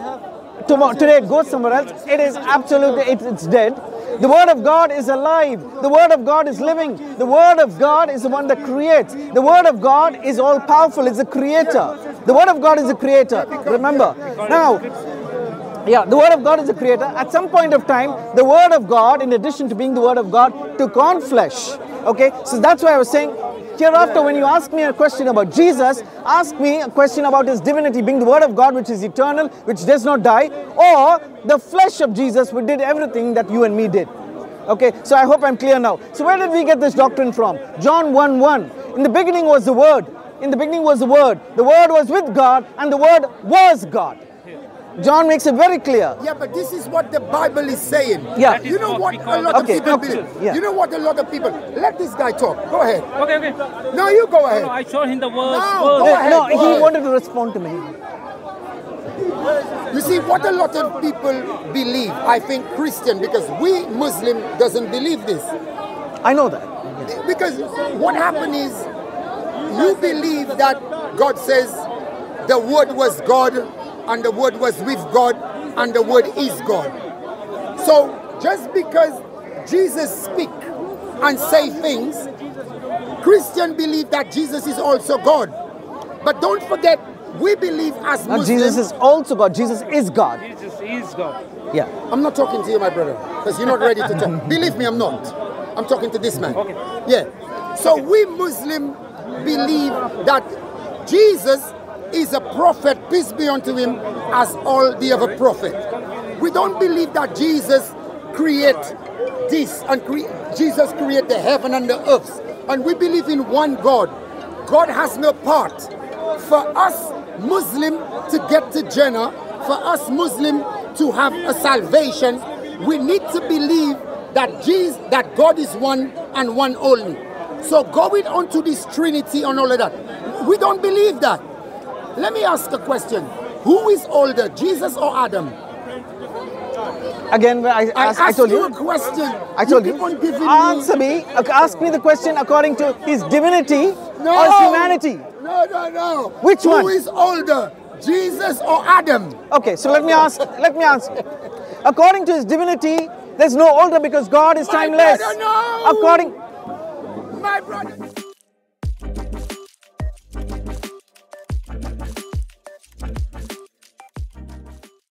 tomorrow, today it goes somewhere else, it is absolutely, it, it's dead. The Word of God is alive. The Word of God is living. The Word of God is the one that creates. The Word of God is all powerful. It's a creator. The Word of God is a creator. Remember. Now, yeah, the Word of God is a creator. At some point of time, the Word of God, in addition to being the Word of God, took on flesh. Okay, so that's why I was saying. Hereafter, when you ask me a question about Jesus, ask me a question about his divinity, being the Word of God, which is eternal, which does not die, or the flesh of Jesus, which did everything that you and me did. Okay, so I hope I'm clear now. So, where did we get this doctrine from? John 1 1. In the beginning was the Word. In the beginning was the Word. The Word was with God, and the Word was God. John makes it very clear. Yeah, but this is what the Bible is saying. Yeah. You know what a lot Okay, of people okay, believe. yeah. You know what a lot of people. Let this guy talk. Go ahead. Okay, okay. No, you go ahead. No, I showed him the words. No, words. go ahead. No, go he ahead. wanted to respond to me. You see, what a lot of people believe, I think Christian, because we Muslim doesn't believe this. I know that. Because what happened is, you believe that God says the Word was God, and the Word was with God, and the Word is God. So just because Jesus speak and say things, Christian believe that Jesus is also God. But don't forget, we believe as Now, Muslims. Jesus is also God. Jesus is God. Jesus is God. Yeah. I'm not talking to you, my brother, because you're not ready to talk. Believe me, I'm not. I'm talking to this man. Okay. Yeah. So we Muslim believe that Jesus is a prophet, peace be unto him, as all the other prophet. We don't believe that Jesus create this and cre- Jesus create the heaven and the earth. And we believe in one God. God has no part. For us Muslim to get to Jannah, for us Muslim to have a salvation, we need to believe that Jesus, that God is one and one only. So going on to this Trinity and all of that, we don't believe that. Let me ask a question. Who is older, Jesus or Adam? Again, I, I asked, I told you you. a question. I told you. me- Answer me. Ask me the question according to his divinity No. or his humanity. No, no, no. Which Who one? Who is older, Jesus or Adam? Okay, so let me ask. Let me answer. According to his divinity, there's no older because God is My timeless. According. My brother.